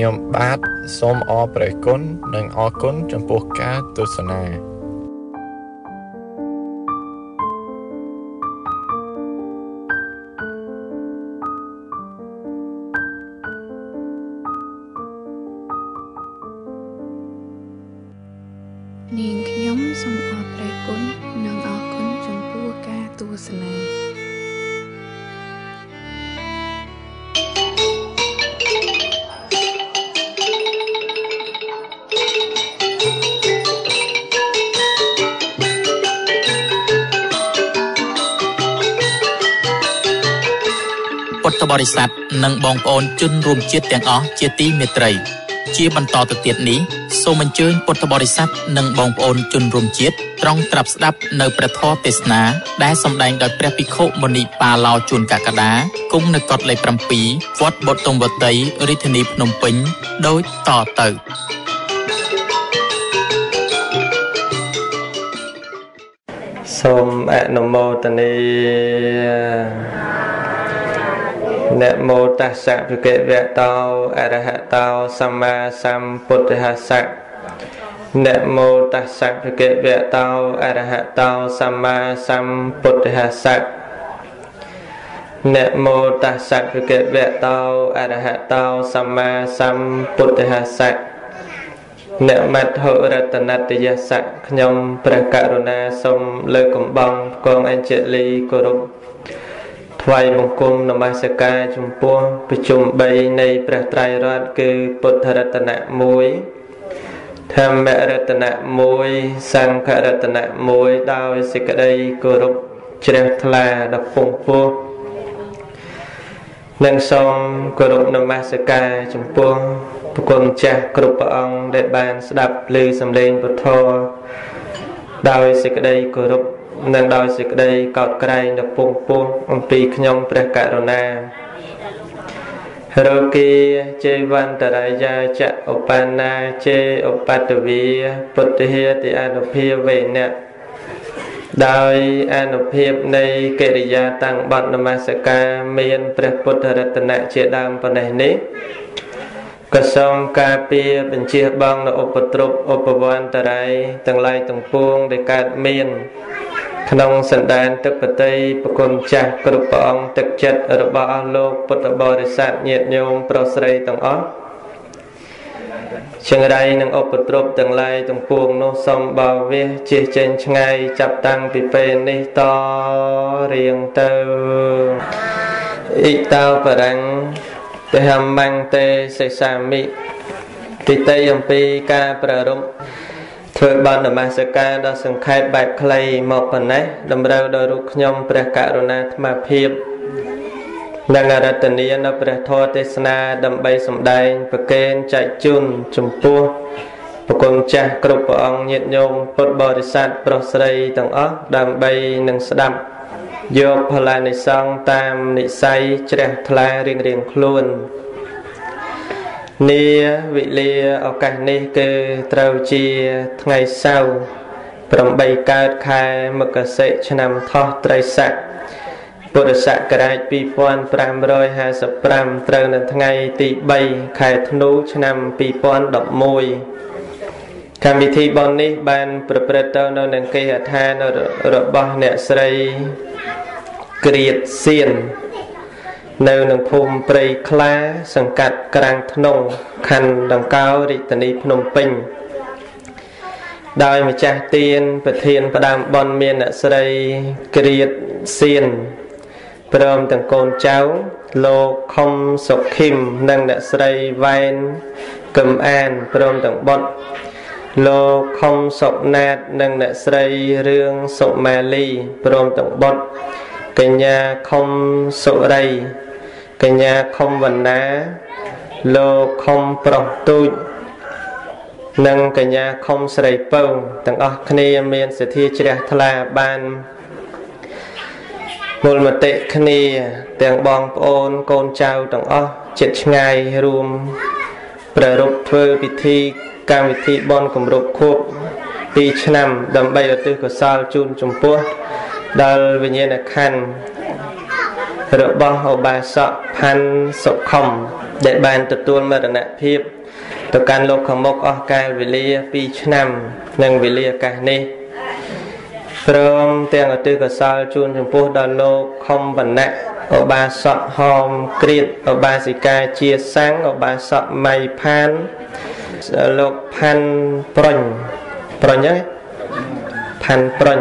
ខ្ញុំបាទសូមអរព្រះគុណនិងអរគុណចំពោះការទស្សនា បងប្អូនជនរួមជាតិទាំងអស់ជាទីមេត្រី ជាបន្តទៅទៀតនេះសូមអញ្ជើញពុទ្ធបរិស័ទនិងបងប្អូនជនរួមជាតិត្រង់ត្រាប់ស្ដាប់នៅព្រះធម៌ទេសនាដែលសម្ដែងដោយព្រះភិក្ខុមុនីប៉ាឡោជួនកកដាគង់នៅកុដិលេខ7វត្តបុត្រវតីរាជធានីភ្នំពេញដូចតទៅសូមអនុមោទនា នមោតស្សៈភិក្ខវៈតោអរហតោសម្មាសម្ពុទ្ធស្សៈនមោតស្សៈភិក្ខវៈតោអរហតោសម្មាសម្ពុទ្ធស្សៈនមោតស្សៈភិក្ខវៈតោអរហតោសម្មាសម្ពុទ្ធស្សៈអ្នកមត្ថុរតនតយសៈខ្ញុំព្រះករុណាសូមលើកកំបងផ្គងអញ្ជលីគោរព ថ្វាយបង្គំនមស្ការចំពោះប្រជុំ3នៃព្រះត្រៃរតន៍គឺពុទ្ធរតនៈ1ធម្មរតនៈ1សង្ឃរតនៈ1ដោយសេចក្តីគោរពជ្រះថ្លាដល់ពងពោះនិងសូមគោរពនមស្ការចំពោះប្រគុណចាស់គ្រប់ព្រះអង្គដែលបានស្ដាប់ឮសំឡេងពុទ្ធដោយសេចក្តីគោរព និងដោយសេចក្តីកោតក្រែងដល់ពងពោះអំពីខ្ញុំព្រះករុណារោគីចេវន្តរាយាចឧបណ្ណាចេឧបតវីពុទ្ធិហេតិអនុភាវេណៈដោយអនុភាពនៃកិរិយាតាំងបត់នមស្ការមានព្រះពុទ្ធរតនៈជាដើមប៉ុណ្ណេះនេះក៏សូមការពារបញ្ជាបងនៅឧបទ្រពឧបវន្តរាយទាំងឡាយទាំងពួងដែលកើតមាន ក្នុងសន្តានទឹកបតីប្រគុណចាស់គ្រប់ព្រះអង្គទឹកចិត្តរបស់អស់លោកពុទ្ធបរិស័ទញាតិញោមប្រុសស្រីទាំងអស់ចង្រៃនិងឧបទ្រពទាំងឡាយទាំងពួងនោះសូមបើវាជិះចេញឆ្ងាយចាប់តាំងពីពេលនេះតរៀងទៅអ៊ីតោបរាំងទេហមង្តេសេសាមិទីតីអំពីការប្ររព ធ្វើបាននមស្ការដ៏សង្ខេបបែបខ្លីមកប៉ុណ្ណេះតម្រូវដល់រូបខ្ញុំព្រះករុណាអាត្មាភាពនិងអរតនីនៅព្រះធម៌ទេសនាដើម្បីសម្ដែងប្រកេនចែកជូនចំពោះប្រគុណចាស់គ្រប់ព្រះអង្គញាតិញោមពុទ្ធបរិស័ទប្រុសស្រីទាំងអស់ដើម្បីនឹងស្ដាប់យកផលានិសង្ឃតាមនិស័យជ្រះថ្លារៀងរៀងខ្លួន នាវិលាឱកាសនេះគឺត្រូវជាថ្ងៃសៅរ៍8កើតខែមករាឆ្នាំថោះត្រីស័កពុរសករាជ2555ត្រូវនៅថ្ងៃទី3ខែធ្នូឆ្នាំ2011កម្មវិធីបននេះបានប្រព្រឹត្តទៅនៅនឹងគេហដ្ឋានរបស់អ្នកស្រីក្រៀតសៀន នៅនឹងភូមិព្រៃខ្លា សង្កាត់ក្រាំងធ្នងខណ្ឌដង្កោរាជធានីភ្នំពេញដោយម្ចាស់ទៀនប្រធានផ្ដាំបនមានអ្នកស្រីក្រៀតសៀនព្រមទាំងកូនចៅលោកខុំសុខឹមនិងអ្នកស្រីវ៉ែនកឹមអានព្រមទាំងបុត្រលោកខុំសុណាតនិងអ្នកស្រីរឿងសុម៉ាលីព្រមទាំងបុត្រកញ្ញាខុំសុរី កញ្ញាខុំវណ្ណាលោកខុំប្រុសទូចនិងកញ្ញាខុំស្រីពៅទាំងអស់គ្នាមានសទ្ធាជ្រះថ្លាបានមូលមតិគ្នាទាំងបងប្អូនកូនចៅទាំងអស់ចិត្តឆ្ងាយរួមប្រារព្ធធ្វើពិធីកម្មវិធីបន់គម្រប់ខួប2ឆ្នាំ ដើម្បីឧទ្ទិសកុសលជូនចំពោះដល់វិញ្ញាណក្ខន្ធ របស់ឧបាសកផាន់សុខុមដែលបានទទួលមរណភាពទៅកាន់លោកខាងមុខអស់កាលវេលា2ឆ្នាំនិងវេលាឱកាសនេះព្រមទាំងឧទ្ទិសកុសលជូនចំពោះដល់លោកខុំបណ្ណៈឧបាសកហោមគ្រៀតឧបាសិកាជាសាំងឧបាសកមៃផានលោកផាន់ប្រុញប្រុញហ្នឹងផាន់ប្រុញ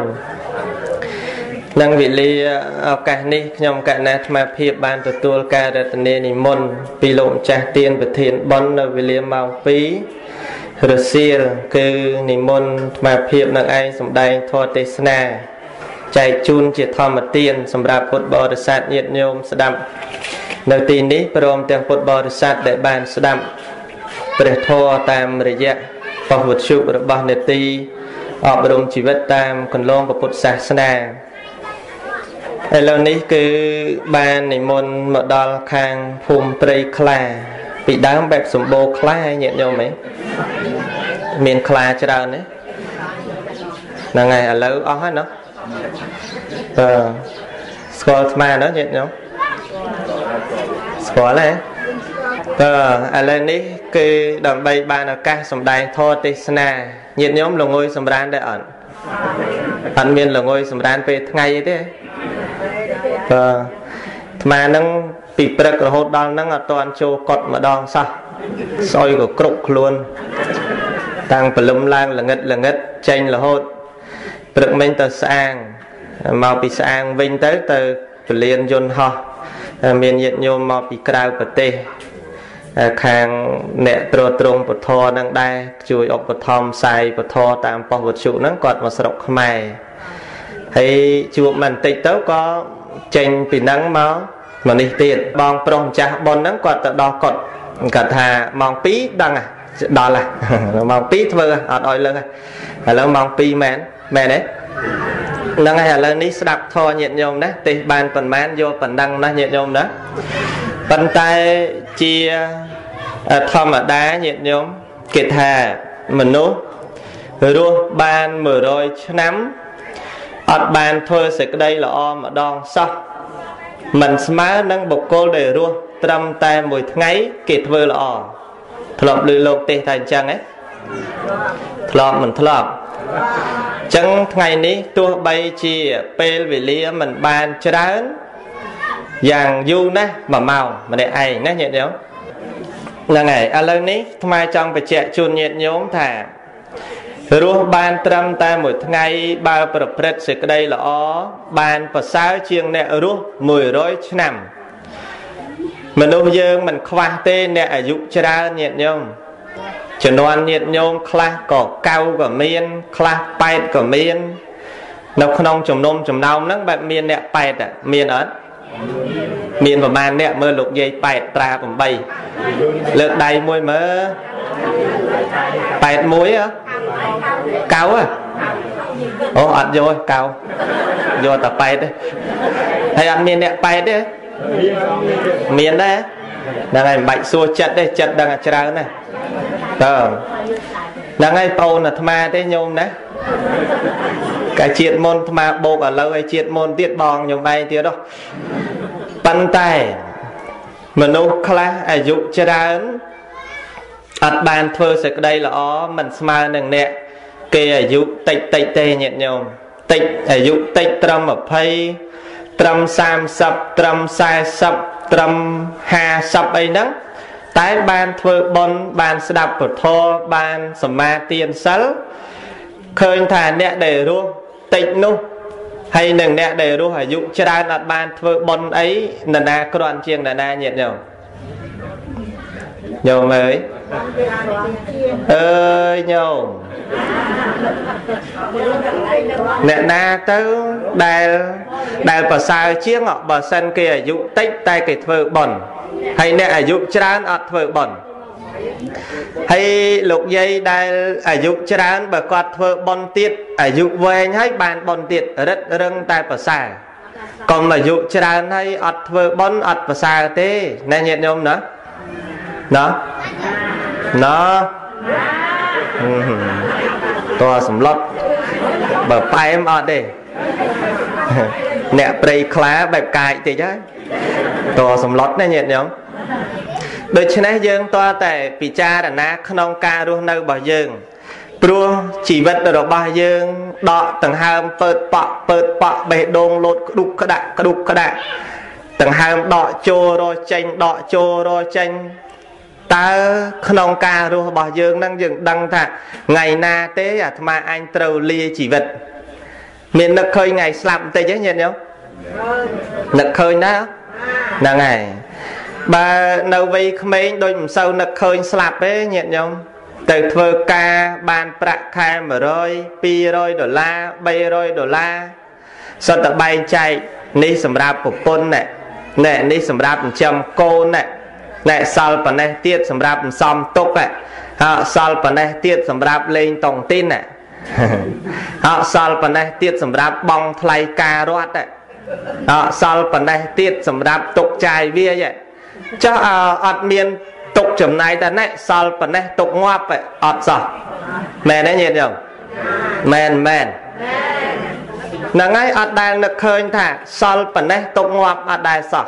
នឹងវេលាឱកាសនេះខ្ញុំកណាអាត្មាភាពបានទទួលការរតនានិមន្តពីលោកម្ចាស់ទានប្រធានប៉ុននៅវេលាម៉ោង2រសៀលគឺនិមន្តអាត្មាភាពនឹងឯងសម្ដែងធម៌ទេសនាចែកជូនជាធម្មទានសម្រាប់ពុទ្ធបរិស័ទញាតិញោមស្ដាប់នៅទីនេះព្រមទាំងពុទ្ធបរិស័ទដែលបានស្ដាប់ព្រះធម៌តាមរយៈពហវត្ថុរបស់នេតិអប់រំជីវិតតាមកន្លងពុទ្ធសាសនា ឥឡូវនេះគឺបាននិមន្តមកដល់ខាងភូមិព្រៃខ្លា ពីដើមបែបសម្បូរខ្លាញាតិញោមហ៎មានខ្លាច្រើនទេហ្នឹងហើយឥឡូវអស់ហើយណោះអឺស្គាល់ស្មាណោះញាតិញោមស្គាល់ទេតើឥឡូវនេះគឺដើម្បីបានឱកាសសម្ដែងធម៌ទេសនាញាតិញោមលងុយសម្រានដែរអត់អត់មានលងុយសម្រានពេលថ្ងៃទេបាទ អាត្មានឹងពីព្រឹករហូតដល់ហ្នឹងអត់ទាន់ចូលកត់ម្ដងសោះស្អុយក៏គ្រប់ខ្លួន តាំងព្រលឹមឡើងល្ងិតល្ងិតចេញរហូតព្រឹកមិញទៅស្អាងមកពីស្អាងវិញទៅទៅពលានយន្តហោះមានញាតិញោមមកពីក្រៅប្រទេសខាងអ្នកត្រួតត្រងពធនឹងដែរជួយឧបត្ថម្ភផ្សាយពធតាមប៉ុស្តិ៍វត្ថុហ្នឹងគាត់មកស្រុកខ្មែរហើយជួបមិនបន្តិចទៅក៏ ចេញពីហ្នឹងមកមកនេះទៀតបងប្រុសម្ចាស់ប៉ុនហ្នឹងគាត់ទៅដល់គាត់គាត់ថាម៉ោង2ដឹងដល់ហើយម៉ោង2ធ្វើអត់ឲ្យលើឥឡូវម៉ោង2មែនមែនទេហ្នឹងហើយឥឡូវនេះស្ដាប់ធរញាតញោមណាទេសបានប៉ុន្មានយកប៉ុណ្ណឹងណាញាតញោមណាប៉ុន្តែជាធម្មតាញាតញោមគេថាមនុស្សរស់បាន100ឆ្នាំ អត់បានធ្វើសេចក្តីល្អម្ដងសោះមិនស្មើនឹងបុគ្គលដែលរស់ត្រឹមតែមួយថ្ងៃគេធ្វើល្អធ្លាប់ឮលោកទេសថាអញ្ចឹងហ៎ធ្លាប់មិនធ្លាប់អញ្ចឹងថ្ងៃនេះទោះបីជាពេលវេលាមិនបានច្រើនយ៉ាងយូរណាស់1ម៉ោងម្នាក់ឯងណាញាតិញោមហ្នឹងហើយឥឡូវនេះថ្មចង់បញ្ជាក់ជូនញាតិញោមថា រស់បានត្រឹមតែមួយថ្ងៃបើប្រព្រឹត្តសេចក្តីល្អបានប្រសើរជាងអ្នករស់100ឆ្នាំមនុស្សយើងមិនខ្វះទេអ្នកអាយុច្រើនញាតិញោមជំនាន់ញាតិញោមខ្លះក៏កៅក៏មាន ខ្លះប៉ែតក៏មាន នៅក្នុងជំនុំចំណោមហ្នឹងបែបមានអ្នកប៉ែតមានអត់មានប្រមាណអ្នកមើលលោកយាយប៉ែតត្រា8លើកដៃមួយមើលប៉ែតមួយហ៎ កៅអូអត់យកកៅយកតែប៉ែតទេហើយអត់មានអ្នកប៉ែតទេមានដែរហ្នឹងហើយមិនបាច់សួរចិត្តទេចិត្តដឹងតែច្រើនណាតើហ្នឹងហើយប្អូនអាត្មាទេញោមណាកាជាតិមុនអាត្មាបោកឥឡូវឲ្យជាតិមុនទៀតបងញោមឯងទៀតហ៎ប៉ុន្តែមនុស្សខ្លះអាយុច្រើន អត់បានធ្វើសេចក្តីល្អមិនស្មើនឹងអ្នកគេអាយុតិចតិចទេញាតិញោមតិចអាយុតិចត្រឹម20ត្រឹម30ត្រឹម40ត្រឹម50អីហ្នឹងតែបានធ្វើបុណ្យបានស្ដាប់ពធបានសមាទានសិលឃើញថាអ្នកដែលរស់តិចនោះហើយនឹងអ្នកដែលរស់អាយុច្រើនអត់បានធ្វើបុណ្យអីនរណាគ្រាន់ជាងនរណាញាតិញោមញោមអើយ អើយញោមអ្នកណាទៅដែលដែលប្រសើរជាងបើសិនគេអាយុតិចតែគេធ្វើបុណ្យហើយអ្នកអាយុច្រើនអត់ធ្វើបុណ្យហើយលោកយាយដែលអាយុច្រើនបើគាត់ធ្វើបុណ្យទៀតអាយុវែងហើយបានបុណ្យទៀតរិតរឹងតែប្រសើរកុំអាយុច្រើនហើយអត់ធ្វើបុណ្យអត់ប្រសើរទេណែញាតិញោមណាណា ណាតើសម្លុតបើប៉ែមអត់ទេអ្នកព្រៃខ្លាបែបកាយតិចហើយតសំឡុតណាញាតិញោមដូច្នេះយើងតើតែពិចារណាក្នុងការរស់នៅរបស់យើង ព្រោះជីវិតរបស់យើងដកដង្ហើមពើតប៉ក់ពើតប៉ក់បេះដូងលោតក្ដុកក្ដាក់ក្ដុកក្ដាក់ដង្ហើមដកចូលរចេញដកចូលរចេញ តើក្នុងការរស់របស់យើងនឹងយើងដឹងថាថ្ងៃណាទេអាត្មាអញត្រូវលាជីវិត មាននឹកឃើញថ្ងៃស្លាប់បន្តិចទេញាតិញោមនឹកឃើញណាហ្នឹងហើយបើនៅវ័យក្មេងដូចមិនសូវនឹកឃើញស្លាប់ទេញាតិញោមទៅធ្វើការបានប្រាក់ខែ100 200ដុល្លារ300ដុល្លារសុទ្ធតែបែងចែកនេះសម្រាប់ប្រពន្ធណែនេះសម្រាប់ចិញ្ចឹមកូនណែ ណែសល់ប៉ុណ្ណេះទៀតសម្រាប់សន្សំទុកហើយសល់ប៉ុណ្ណេះទៀតសម្រាប់លេងតុងទីនណែហើយសល់ប៉ុណ្ណេះទៀតសម្រាប់បង់ថ្លៃការរដ្ឋហើយសល់ប៉ុណ្ណេះទៀតសម្រាប់ទុកចាយវាយចុះអត់មានទុកចំណាយតែណែសល់ប៉ុណ្ណេះទុកងាប់អត់សោះមែនទេញាតិញោមមែនមែនហ្នឹងហើយអត់ដែលនឹកឃើញថាសល់ប៉ុណ្ណេះទុកងាប់អត់ដែលសោះ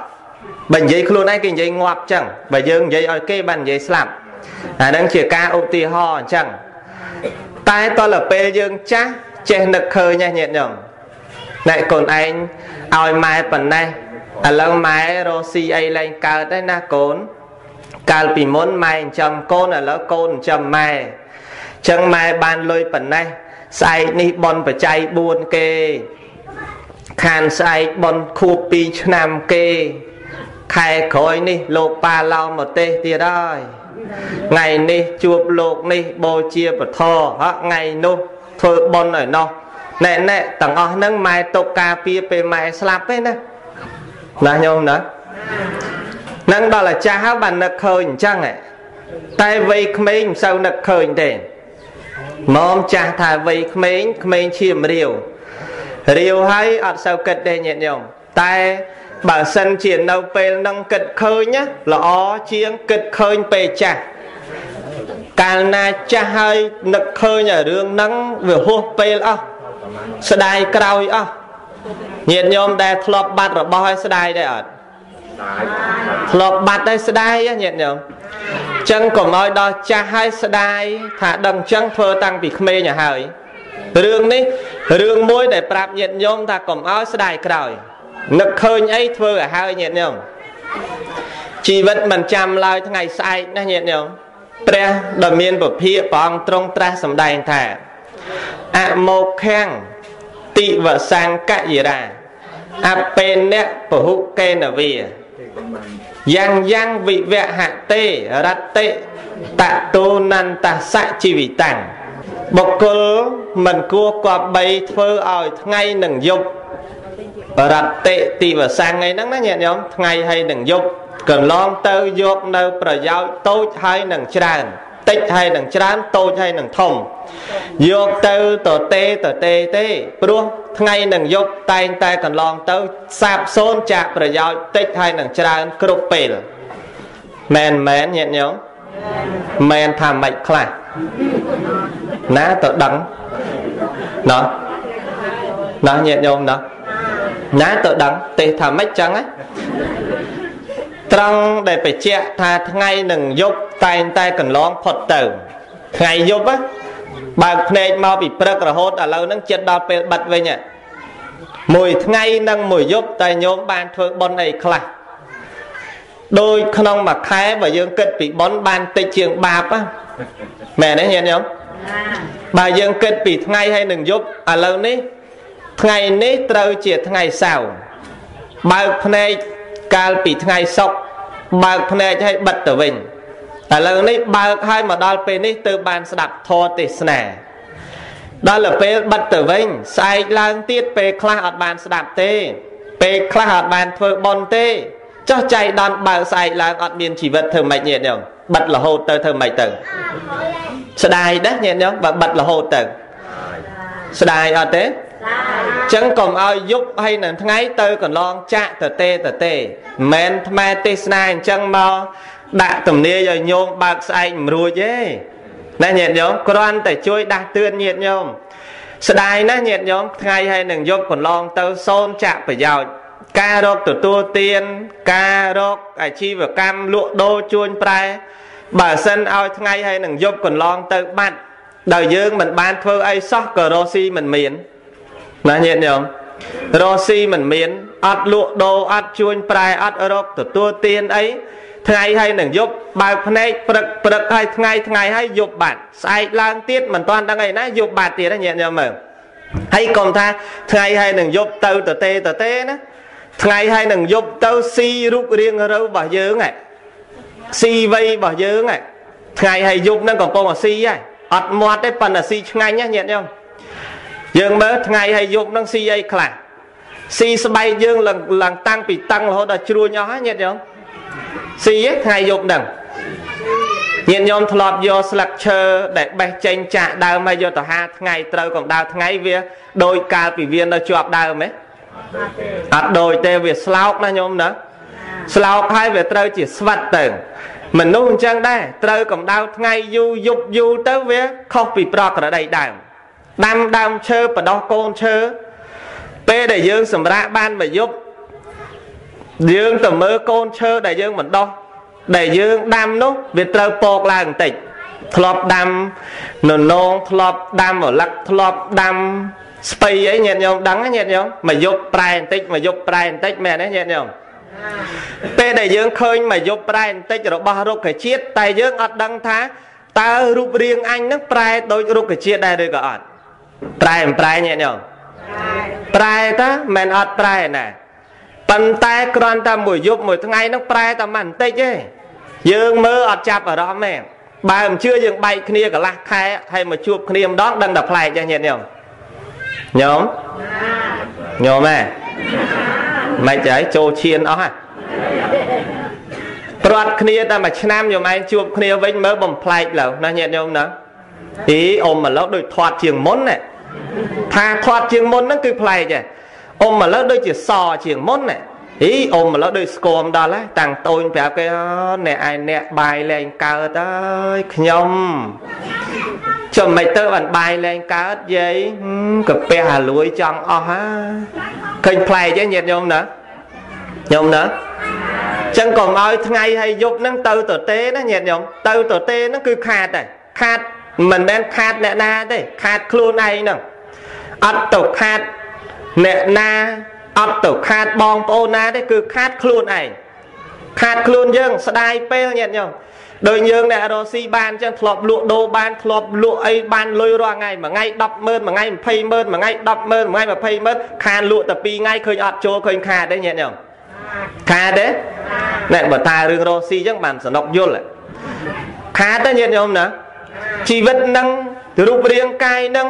បើនិយាយខ្លួនឯងគេនិយាយងាប់ចឹងបើយើងនិយាយឲ្យគេបាននិយាយស្លាប់អាហ្នឹងជាការឧទាហរណ៍អញ្ចឹងតែតលពេលយើងចាស់ចេះនឹកឃើញញាតិញោមណែកូនឯងឲ្យម៉ែប៉ុណ្ណេះឥឡូវម៉ែរស់ស៊ីអីលែងកើតទេណាកូនកាលពីមុនម៉ែចិញ្ចឹមកូនឥឡូវកូនចិញ្ចឹមម៉ែចឹងម៉ែបានលុយប៉ុណ្ណេះស្អែកនេះបនបច្ច័យ4គេខានស្អែកបនខួប2ឆ្នាំគេ ខែក្រោយនេះលោកប៉ាឡោមមកទេសទៀតហើយថ្ងៃនេះជួបលោកនេះបូជាពធហ៎ថ្ងៃនោះធ្វើបន់ឲ្យនោះណែណែទាំងអស់ហ្នឹងម៉ែទុកការពារពេលម៉ែស្លាប់ទេណាណាញោមណានឹងដល់អាចាស់ហើយបាននឹកឃើញអញ្ចឹងតែវ័យក្មេងមិនសូវនឹកឃើញទេមកចាស់ថាវ័យក្មេងក្មេងឈាមរាវរាវហើយអត់សូវគិតទេញាតិញោមតែ បើសិនជានៅពេលនឹងគិតឃើញណាល្អជាងគិតឃើញពេលចាស់កាលណាចាស់ហើយនឹកឃើញរឿងហ្នឹងវាហួសពេលអស់ស្ដាយក្រោយអស់ញាតិញោមដែលធ្លាប់បាត់របស់ឲ្យស្ដាយដែរអត់ធ្លាប់បាត់ហើយស្ដាយញាតិញោមចឹងកុំឲ្យដល់ចាស់ហើយស្ដាយថាដឹងចឹងធ្វើតាំងពីក្មេងឲ្យហើយរឿងនេះរឿងមួយដែលប្រាប់ញាតិញោមថាកុំឲ្យស្ដាយក្រោយ នឹកឃើញអីធ្វើឲ្យហើយញាតិញោមជីវិតមិនចាំឡើយថ្ងៃស្អែកណាញាតិញោមព្រះដ៏មានពភាកព្រះអង្គទ្រង់ត្រាស់សម្ដែងថាអមោខាំងតិវសង្កយិរាអបេនៈពហុកេនវាយ៉ាងយ៉ាងវិវហតេរតិតតោនន្តសៈជីវិតាំងបុគ្គលមិនគួរគប្បីធ្វើឲ្យថ្ងៃនិងយប់ រតិទីវសាំងហ្នឹងណាញាតិញោមថ្ងៃហើយនឹងយប់កន្លងទៅយកនៅប្រយោជន៍តូចហើយនឹងច្រើនតិចហើយនឹងច្រើនតូចហើយនឹងធំយកទៅតទេតទេទេព្រោះថ្ងៃនឹងយប់តែងតែកន្លងទៅសាបសូន្យចាក់ប្រយោជន៍តិចហើយនឹងច្រើនគ្រប់ពេលមែនមែនញាតិញោមមែនថាម៉េចខ្លះណាទៅដឹងណោះណោះញាតិញោមណោះ ណាទៅដឹងទេថាម៉េចចឹងណាត្រង់ដែលបញ្ជាក់ថាថ្ងៃនឹងយប់តែងតែកន្លងផុតទៅថ្ងៃយប់បើកភ្នែកមកពីព្រឹករហូតឥឡូវហ្នឹងចិត្តដល់ពេលបិទវិញមួយថ្ងៃនិងមួយយប់តែញោមបានធ្វើបុណ្យអីខ្លះដោយក្នុងមួយខែបើយើងគិតពីបុណ្យបានតិចជាងបាបមែនទេញាតិញោមបើយើងគិតពីថ្ងៃហើយនឹងយប់ឥឡូវនេះ ថ្ងៃនេះត្រូវជាថ្ងៃសៅរ៍បើកភ្នែកកាលពីថ្ងៃសុក្របើកភ្នែកឲ្យបិទទៅវិញឥឡូវនេះបើកឲ្យមកដល់ពេលនេះទៅបានស្ដាប់ធម៌ទេសនាដល់ទៅពេលបិទទៅវិញស្អែកឡើងទៀតពេលខ្លះអត់បានស្ដាប់ទេ ពេលខ្លះអត់បានធ្វើបន់ទេចោះចៃដន្យបើកស្អែកឡើងអត់មានជីវិតធ្វើម៉េចញាតិញោមបិទរហូតទៅធ្វើម៉េចទៅស្ដាយដែរញាតិញោមបើបិទរហូតទៅស្ដាយអត់ទេ ចឹងកុំឲ្យយប់ហើយនៅថ្ងៃទៅកន្លងចាក់ទៅទេទៅទេមិនមែនថ្មទេសនាអញ្ចឹងមកដាក់ទំនាយឲ្យញោមបើកស្អែកមិនរួចទេណាញាតិញោមគ្រាន់តែជួយដាស់តឿនញាតិញោមស្ដាយណាស់ញាតិញោមថ្ងៃហើយនឹងយប់កន្លងទៅសូនចាក់ប្រយោជន៍ការរកទទួលទានការរកអាជីវកម្មលក់ដូរជួញប្រែបើសិនឲ្យថ្ងៃហើយនឹងយប់កន្លងទៅបាត់ដោយយើងមិនបានធ្វើអីសោះក៏រស់ស៊ីមិនមាន ណាញាតិញោមរស់ស៊ីមិនមានអត់លក់ដូរអត់ជួញប្រែអត់រកទទួលទានអីថ្ងៃហើយនឹងយប់បើកភ្នែកព្រឹកព្រឹកហើយថ្ងៃថ្ងៃហើយយប់បាត់ស្អែកឡើងទៀតមិនទាន់ដឹងអីណាយប់បាត់ទៀតញាតិញោមមើលហើយកុំថាថ្ងៃហើយនឹងយប់ទៅតទេតទេណាថ្ងៃហើយនឹងយប់ទៅស៊ីរូបរាងរៅរបស់យើងហ៎ស៊ីវ័យរបស់យើងហ៎ថ្ងៃហើយយប់នឹងកំពុងអាស៊ីហ៎អត់មាត់ទេប៉ុន្តែស៊ីឆ្ងាញ់ណាញាតិញោម យើងមើលថ្ងៃហើយយប់នឹងស៊ីអីខ្លះស៊ីស្បែកយើងឡើងឡើងតាំងពីតឹងរហូតដល់ជ្រួញអស់ហ្នឹងញាតិញោមស៊ីថ្ងៃយប់ហ្នឹងញាតិញោមធ្លាប់យកស្លឹកឈើដែលបេះចេញចាក់ដើមហើយយកទៅហាថ្ងៃត្រូវកម្ដៅថ្ងៃវាដោយកាលពីវានៅជាប់ដើមហ៎អត់ដូចទេវាស្លោកណាញោមណាស្លោកហើយវាត្រូវជាស្វិតទៅមនុស្សអញ្ចឹងដែរត្រូវកម្ដៅថ្ងៃយូរយប់យូរទៅវាខុសពីប្រក្រតីដើម ដាំដើមឈើបដោះកូនឈើពេលដែលយើងសម្រាកបានមួយយប់យើងទៅមើលកូនឈើដែលយើងមិនដោះដែលយើងដាំនោះវាត្រូវពកឡើងបន្តិចធ្លាប់ដាំននងធ្លាប់ដាំរលឹកធ្លាប់ដាំស្ពៃអីញាតិញោមដឹងញាតិញោមមួយយប់ប្រែបន្តិចមួយយប់ប្រែបន្តិចមែនទេញាតិញោមពេលដែលយើងឃើញមួយយប់ប្រែបន្តិចរបស់រុក្ខជាតិតែយើងអត់ដឹងថាតើរូបរាងអញនឹងប្រែដូចរុក្ខជាតិដែរឬក៏អត់ ប្រែមិនប្រែញាតិញោមប្រែតាមិនអត់ប្រែណាប៉ុន្តែគ្រាន់តែមួយយប់មួយថ្ងៃនឹងប្រែតែមិនបន្តិចទេយើងមើលអត់ចាប់អារម្មណ៍ទេបើមិនជឿយើងបែកគ្នាកន្លះខែហើយមកជួបគ្នាម្ដងដឹងតែប្លែកចាស់ញាតិញោមញោមញោមហ៎មិនចៃចូលឈានអស់ហ่ะព្រាត់គ្នាតែមួយឆ្នាំញោមឯងជួបគ្នាវិញមើលបំផ្លែកលើណាញាតិញោមណាអីអ៊ំឥឡូវដូចធាត់ជាងមុនណា ថាធាត់ជាងមុនហ្នឹងគឺប្លែកហ៎អ៊ំឥឡូវដូចជាសជាងមុនណាអីអ៊ំឥឡូវដូចស្គមដល់ហើយតាំងតូនប្រាប់គេអ្នកឯអ្នកបាយលែងកើតអើយខ្ញុំចាំមិនទៅបានបាយលែងកើតយាយកាពះអាលួយចង់អស់ហាឃើញប្លែកទេញាតិញោមណាញោមណាចឹងកុំឲ្យថ្ងៃហើយយប់ហ្នឹងទៅទៅទេណាញាតិញោមទៅទៅទេហ្នឹងគឺខាតតែខាត មិនមែនខាតអ្នកណាទេខាតខ្លួនឯងហ្នឹងអត់ទៅខាតអ្នកណាអត់ទៅខាតបងប្អូនណាទេគឺខាតខ្លួនឯងខាតខ្លួនយើងស្ដាយពេលញាតិញោមដោយយើងអ្នករស់ស៊ីបានអញ្ចឹងធ្លាប់លក់ដូរបានធ្លាប់លក់អីបានលុយរាល់ថ្ងៃមួយថ្ងៃ10ម៉ឺនមួយថ្ងៃ20ម៉ឺនមួយថ្ងៃ10ម៉ឺនមួយថ្ងៃ20ម៉ឺនខានលក់តែ2ថ្ងៃឃើញអត់ចូលឃើញខាតទេញាតិញោមខាតទេណែបើតារឿងរស់ស៊ីអញ្ចឹងបានសនុកយល់ខាតទេញាតិញោមណា ជីវិតនឹងរូបរាងកាយនឹង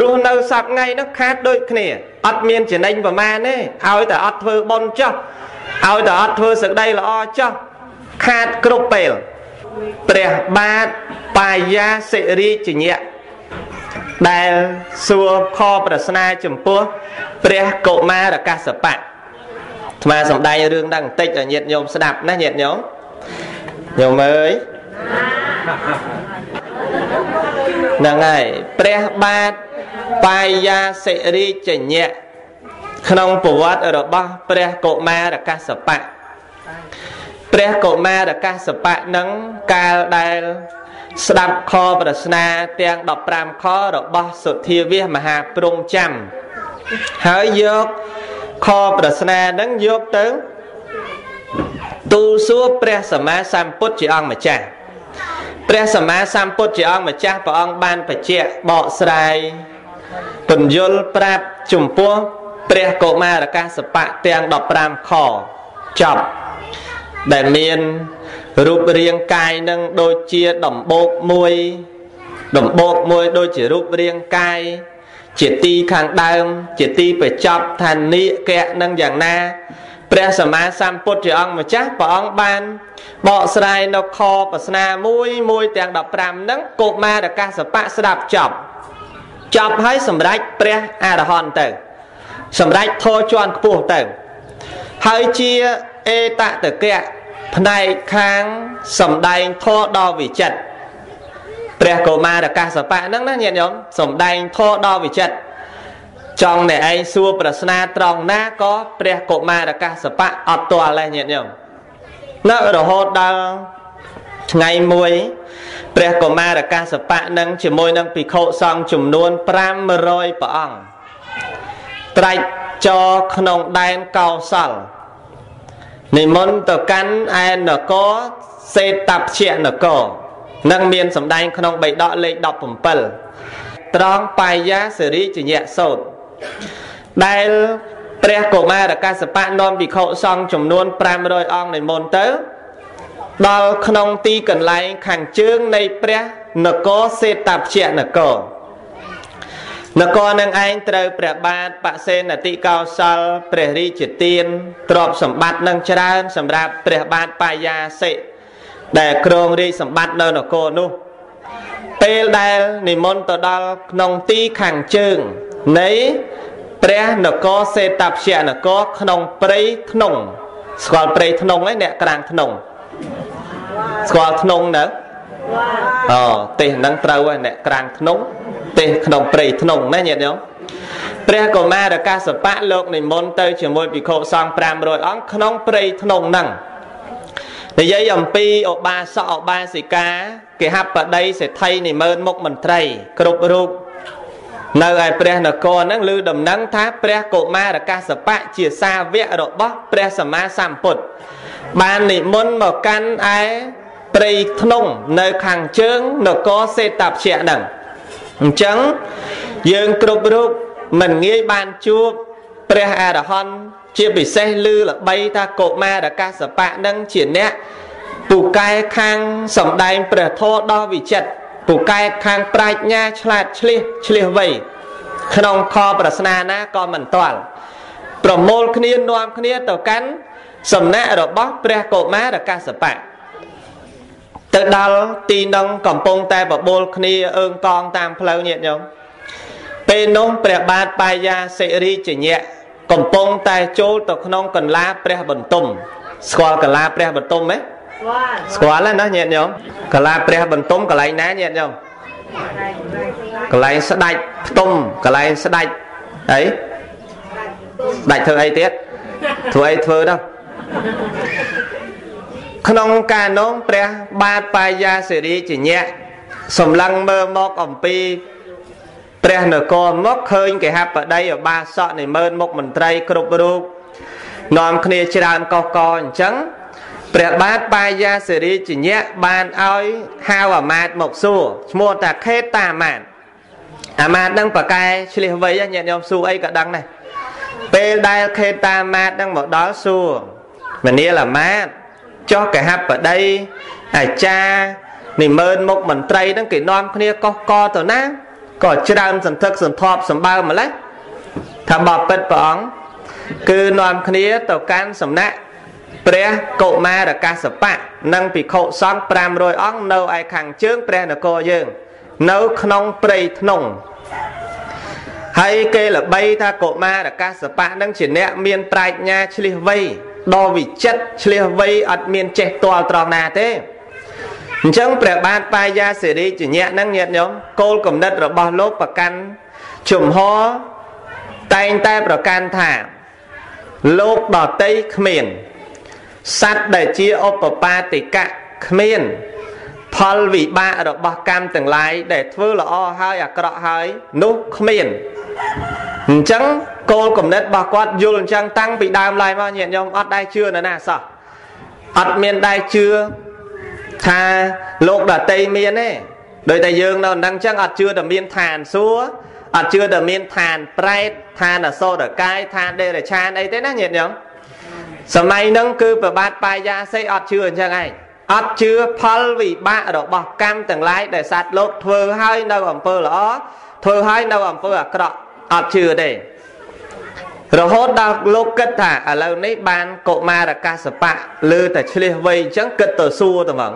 រស់នៅសប្ថ្ងៃនោះខាតដូចគ្នាអត់មានចំណេញប្រមាណទេឲ្យតែអត់ធ្វើបន់ចោះឲ្យតែអត់ធ្វើសក្តីល្អចោះខាតគ្រប់ពេលព្រះបាទបាយាសិរីជញ្ញៈដែលសួរខប្រស្នាចំពោះព្រះកុមារកសបៈថ្មសំដែងរឿងដល់បន្តិចឲ្យញាតិញោមស្ដាប់ណាញាតិញោមញោមអើយ ហ្នឹងហើយព្រះបាទបាយាសិរីជញ្ញៈក្នុងប្រវត្តិរបស់ព្រះកុមារកសបៈព្រះកុមារកសបៈនឹងកាលដែលស្ដាប់ខប្រស្នាទាំង15ខរបស់សុធាវាសមហាព្រំចាំ ហើយយកខប្រស្នានឹងយកទៅទូលសួរព្រះសម្មាសម្ពុទ្ធជាអង្គម្ចាស់ ព្រះសម្មាសម្ពុទ្ធជាអង្គម្ចាស់ព្រះអង្គបានបញ្ជាក់បកស្រាយពន្យល់ប្រាប់ចំពោះព្រះកុមារកាសបៈទាំង15ខចប់ដែលមានរូបរាងកាយនឹងដូចជាដំបូកមួយដំបូកមួយដូចជារូបរាងកាយជាទីខាងដើម ជាទីបញ្ចប់ថានិកៈនឹងយ៉ាងណា ព្រះសម្មាសម្ពុទ្ធជាអង្គម្ចាស់ព្រះអង្គបានបកស្រាយនៅខប្រស្នាមួយមួយទាំង15ហ្នឹងកុមារកាសបៈស្ដាប់ចប់ចប់ហើយសម្រេចព្រះអរហន្តទៅ សម្រេចធរជាន់ខ្ពស់ទៅ ហើយជាអេតតកៈផ្នែកខាងសំដែងធរដល់វិចិត្រព្រះកុមារកាសបៈហ្នឹងណាញាតិញោមសំដែងធរដល់វិចិត្រ ចង់តែឯងសួរប្រស្នាត្រង់ណាក៏ព្រះកុមារកាសបៈអត់ទាល់ដែរញាតិញោមនៅរហូតដល់ថ្ងៃមួយព្រះកុមារកាសបៈនឹងជាមួយនឹងភិក្ខុសង្ឃចំនួន500ព្រះអង្គត្រាច់ចរក្នុងដែនកោសលនិមន្តទៅកាន់ឯនគរសេតបជានគរនឹងមានសម្ដែងក្នុងបៃដកលេខ17ត្រង់បាយាសិរិជញ្ញសោត ដែលព្រះកុមារកសបៈនាំភិក្ខុសង្ឃចំនួន500អង្គនិមន្តទៅដល់ក្នុងទីកន្លែងខាងជើងនៃព្រះនគរសេតបជានគរនគរនឹងឯងត្រូវព្រះបាទបសេនតិកោសលព្រះរាជទានទ្រព្យសម្បត្តិនឹងច្រើន សម្រាប់ព្រះបាទបាយាសិដែលគ្រងរាជសម្បត្តិនៅនគរនោះពេលដែលនិមន្តទៅដល់ក្នុងទីខាងជើង នៃព្រះនគរសេតពជានគរក្នុងព្រៃធ្នងស្គាល់ព្រៃធ្នងឯអ្នកក្រាងធ្នងស្គាល់ធ្នងនៅអូទេសហ្នឹងត្រូវហើយអ្នកក្រាងធ្នងទេសក្នុងព្រៃធ្នងណាញាតិញោមព្រះកុមារកាសបៈលោកនិមន្តទៅជាមួយភិក្ខុសង្ឃ500អង្គក្នុងព្រៃធ្នងហ្នឹងនិយាយអំពីឧបាសកឧបាសិកាគេហបដីសេដ្ឋីនិមឺនមុខមន្ត្រី គ្រប់រូប នៅឯព្រះនគរហ្នឹងឮដំណឹងថាព្រះកុមារកាសបៈជាសាវករបស់ព្រះសម្មាសម្ពុទ្ធបាននិមន្តមកកាន់ឯព្រៃធ្នងនៅខាងជើងនគរសេតពជាហ្នឹងអញ្ចឹងយើងគ្រប់រូបមិនងាយបានជួបព្រះអរហន្តជាពិសេសឮល្បីថាកុមារកាសបៈនឹងជាអ្នកពូកែខាងសំដែងព្រះធម៌ដ៏វិចិត្រ ពូកែខាងប្រាជ្ញាឆ្លាតឆ្លៀសឆ្លៀសវៃក្នុងខប្រស្នាណាក៏មិនទាល់ប្រមូលគ្នានាំគ្នាទៅកាន់សំណាក់របស់ព្រះកុមារកាសបៈទៅដល់ទីនឹងកំពុងតែបបួលគ្នាអើងកងតាមផ្លូវញាតិញោមពេលនោះព្រះបាទបាយាសិរីជញ្ញៈកំពុងតែចូលទៅក្នុងកន្លាព្រះបន្ទុំស្គាល់កន្លាព្រះបន្ទុំទេ ស្គាល់ហើយណាញាតិញោមកន្លាព្រះបន្ទុំកន្លែងណាញាតិញោមកន្លែងស្ដាច់ផ្ទុំកន្លែងស្ដាច់អីស្ដាច់ធ្វើអីទៀតធ្វើអីធ្វើទៅក្នុងការនោះព្រះបាទបាយាសិរីជញ្ញៈសម្លឹងមើលមកអំពីព្រះនគរមកឃើញគេហបដីអបាសកនិមើនមុខមន្ត្រីគ្រប់រូបនាំគ្នាច្រើនកកកអញ្ចឹង ព្រះបាទបាយាសិរីជញ្ញៈបានឲ្យហៅអាមាតមកសួរឈ្មោះតាខេតតាអាមាតអាមាតនឹងប្រកែឆ្លៀសវៃញាតិញោមសួរអីក៏ដឹងដែរពេលដែលខេតតាអាមាតនឹងមកដល់សួរមនាលអាមាតចុះកហបដីអាចារ្យនិមើនមុខមន្ត្រីហ្នឹងគេនាំគ្នាកុសកទៅណាក៏ច្រើនសន្ធឹកសន្ធាប់សម្បើម្លេះថាបបិទ្ធព្រះអង្គគឺនាំគ្នាទៅកាន់សំណាក់ ព្រះកុមារកាសបៈនិងភិក្ខុសង្ឃ500អង្គនៅឯខាងជើងព្រះនគរយើង នៅក្នុងព្រៃធ្នងហើយគេល្បីថាកុមារកាសបៈនឹងជាអ្នកមានប្រាជ្ញាឆ្លៀសវៃដ៏វិចិត្រឆ្លៀសវៃអត់មានចេះទាល់ត្រង់ណាទេអញ្ចឹងព្រះបាទបាយាសេរីជញ្ញៈហ្នឹងញាតិញោមគោលគំនិតរបស់លោកប្រកាន់ជំហរតែងតែប្រកាន់ថាលោកដតីគ្មាន សត្វដែលជាឧបបាទិកៈគ្មាន ផលវិបាករបស់កម្មទាំងឡាយដែលធ្វើល្អហើយអាក្រក់ហើយនោះគ្មានអញ្ចឹងគោលគំនិតរបស់គាត់យល់អញ្ចឹងតាំងពីដើមឡើយមកញាតិញោមអត់ដែរជឿនរណាសោះអត់មានដែរជឿថាលោកដតីមានទេដោយតែយើងនៅនឹងចឹងអត់ជឿតែមានឋានសួគ៌អត់ជឿតែមានឋានប្រែតឋានអសូរកាយឋានដេរឆានអីទេណាញាតិញោម សម័យហ្នឹងគឺប្របាទបាយាសីអត់ជឿអញ្ចឹងឯងអត់ជឿផលវិបាករបស់កម្មទាំងឡាយដែលសត្វលោកធ្វើឲ្យនៅអំពើល្អធ្វើឲ្យនៅអំពើអាក្រក់អត់ជឿទេរហូតដល់លោកគិតថាឥឡូវនេះបានកុមារកាសបៈលើតែឆ្លៀសវៃអញ្ចឹងគិតទៅសួរទៅហ្មង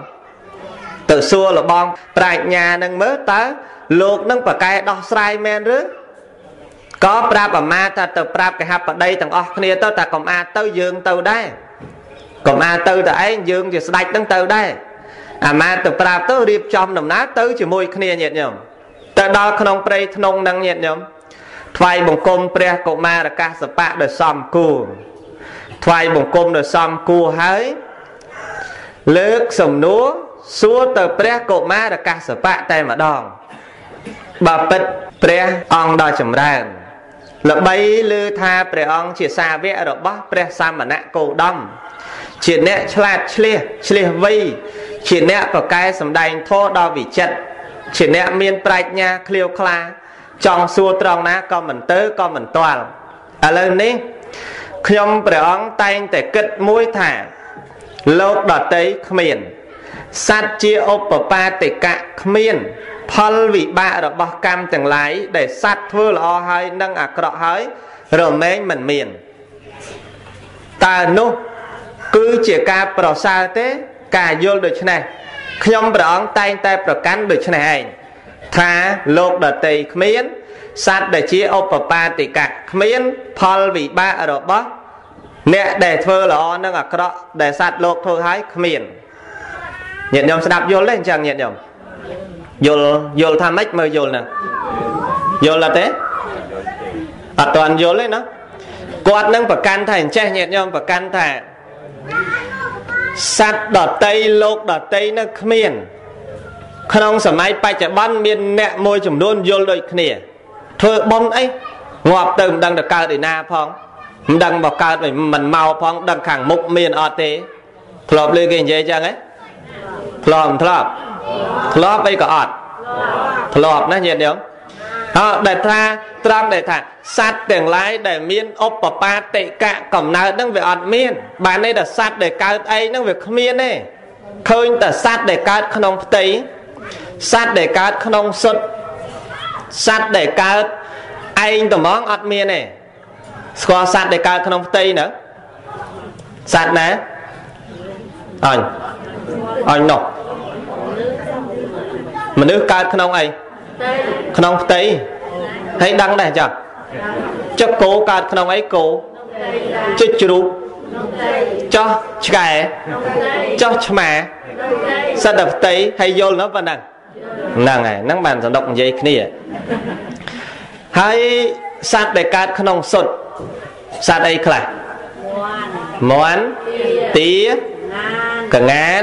ទៅសួរលបងប្រាជ្ញានឹងមើលតើលោកនឹងប្រកែដោះស្រាយមែនឬ ក៏ប្រាប់អាមាថាទៅប្រាប់កហបតីទាំងអស់គ្នាទៅតែកុំអាទៅយើងទៅដែរកុំអាទៅតែឯងយើងជាស្ដេចនឹងទៅដែរអាមាទៅប្រាប់ទៅរៀបចំដំណើរទៅជាមួយគ្នាញាតិញោមទៅដល់ក្នុងព្រៃធ្នងនឹងញាតិញោមថ្វាយបង្គំព្រះកុមារកាសបៈដោយសំគួរថ្វាយបង្គំដោយសំគួរហើយលើកសំណួរសួរទៅព្រះកុមារកាសបៈតែម្ដងបើពិតព្រះអង្គដ៏ចម្រើន ល្បីលើថាព្រះអង្គជាសាវករបស់ព្រះសមណៈគោដមជាអ្នកឆ្លាតឆ្លៀសឆ្លៀសវៃជាអ្នកប្រកែសម្ដែងធម៌ដ៏វិចិត្រជាអ្នកមានប្រាជ្ញាឃ្លាវខ្លា ចង់សួរត្រង់ណាក៏មិនទៅក៏មិនទាល់ឥឡូវនេះខ្ញុំព្រះអង្គតែងតែគិតមួយថាលោកដតីគ្មានសត្វជាឧបបាទិកៈគ្មាន ផលវិបាករបស់កម្មទាំងឡាយដែលសត្វធ្វើល្អហើយនិងអាក្រក់ហើយរមែងមិនមានតើនោះគឺជាការប្រសើរទេ ការយល់ដូច្នេះខ្ញុំព្រះអង្គតែងតែប្រកាន់ដូច្នេះឯងថាលោកដតីគ្មានសត្វដែលជាឧបបាទិកៈគ្មាន ផលវិបាករបស់អ្នកដែលធ្វើល្អនិងអាក្រក់ដែលសត្វលោកធ្វើឲ្យគ្មានញាតិញោមស្ដាប់យល់ទេអញ្ចឹងញាតិញោម យល់យល់ថាម៉េចមើលយល់ហ្នឹងយល់អត់ទេអត់ទាន់យល់ទេណាគាត់នឹងប្រកាន់ថាអញ្ចេះញាតិញោមប្រកាន់ថាសត្វដតីលោកដតីនៅគ្មាន ក្នុងសម័យបច្ចុប្បន្នមានអ្នកមួយចំនួនយល់ដូចគ្នាធ្វើបុណ្យអីងាប់ទៅមិនដឹងទៅកើតឯណាផងមិនដឹងមកកើតមិនមកផងដឹងខាងមុខមានអត់ទេធ្លាប់លើគេនិយាយចឹងហ៎ធ្លាប់មិនធ្លាប់ ធ្លាប់អីក៏អត់ធ្លាប់ណាញាតិញោមអើដែលថាត្រង់ដែលថាសត្វទាំងឡាយដែលមានឧបបាទិកៈកំណើតហ្នឹងវាអត់មាន បានន័យថាសត្វដែលកើតអីហ្នឹងវាគ្មានទេឃើញតែសត្វដែលកើតក្នុងផ្ទៃសត្វដែលកើតក្នុងសុទ្ធសត្វដែលកើតឯងត្មងអត់មានទេស្គាល់សត្វដែលកើតក្នុងផ្ទៃណាសត្វណាអញអញនោះ មនុស្សកើតក្នុងអីក្នុងផ្ទៃហើយដឹងដែរចាចុះគោកើតក្នុងអីគោចុះជ្រូកចុះឆ្កែចុះឆ្មាសិតតែផ្ទៃហើយយល់នោះប៉ុណ្ណឹងហ្នឹងហើយហ្នឹងបានសណ្ដុកនិយាយគ្នាហើយសត្វដែលកើតក្នុងសុទ្ធសត្វអីខ្លះមន់ទាកងាន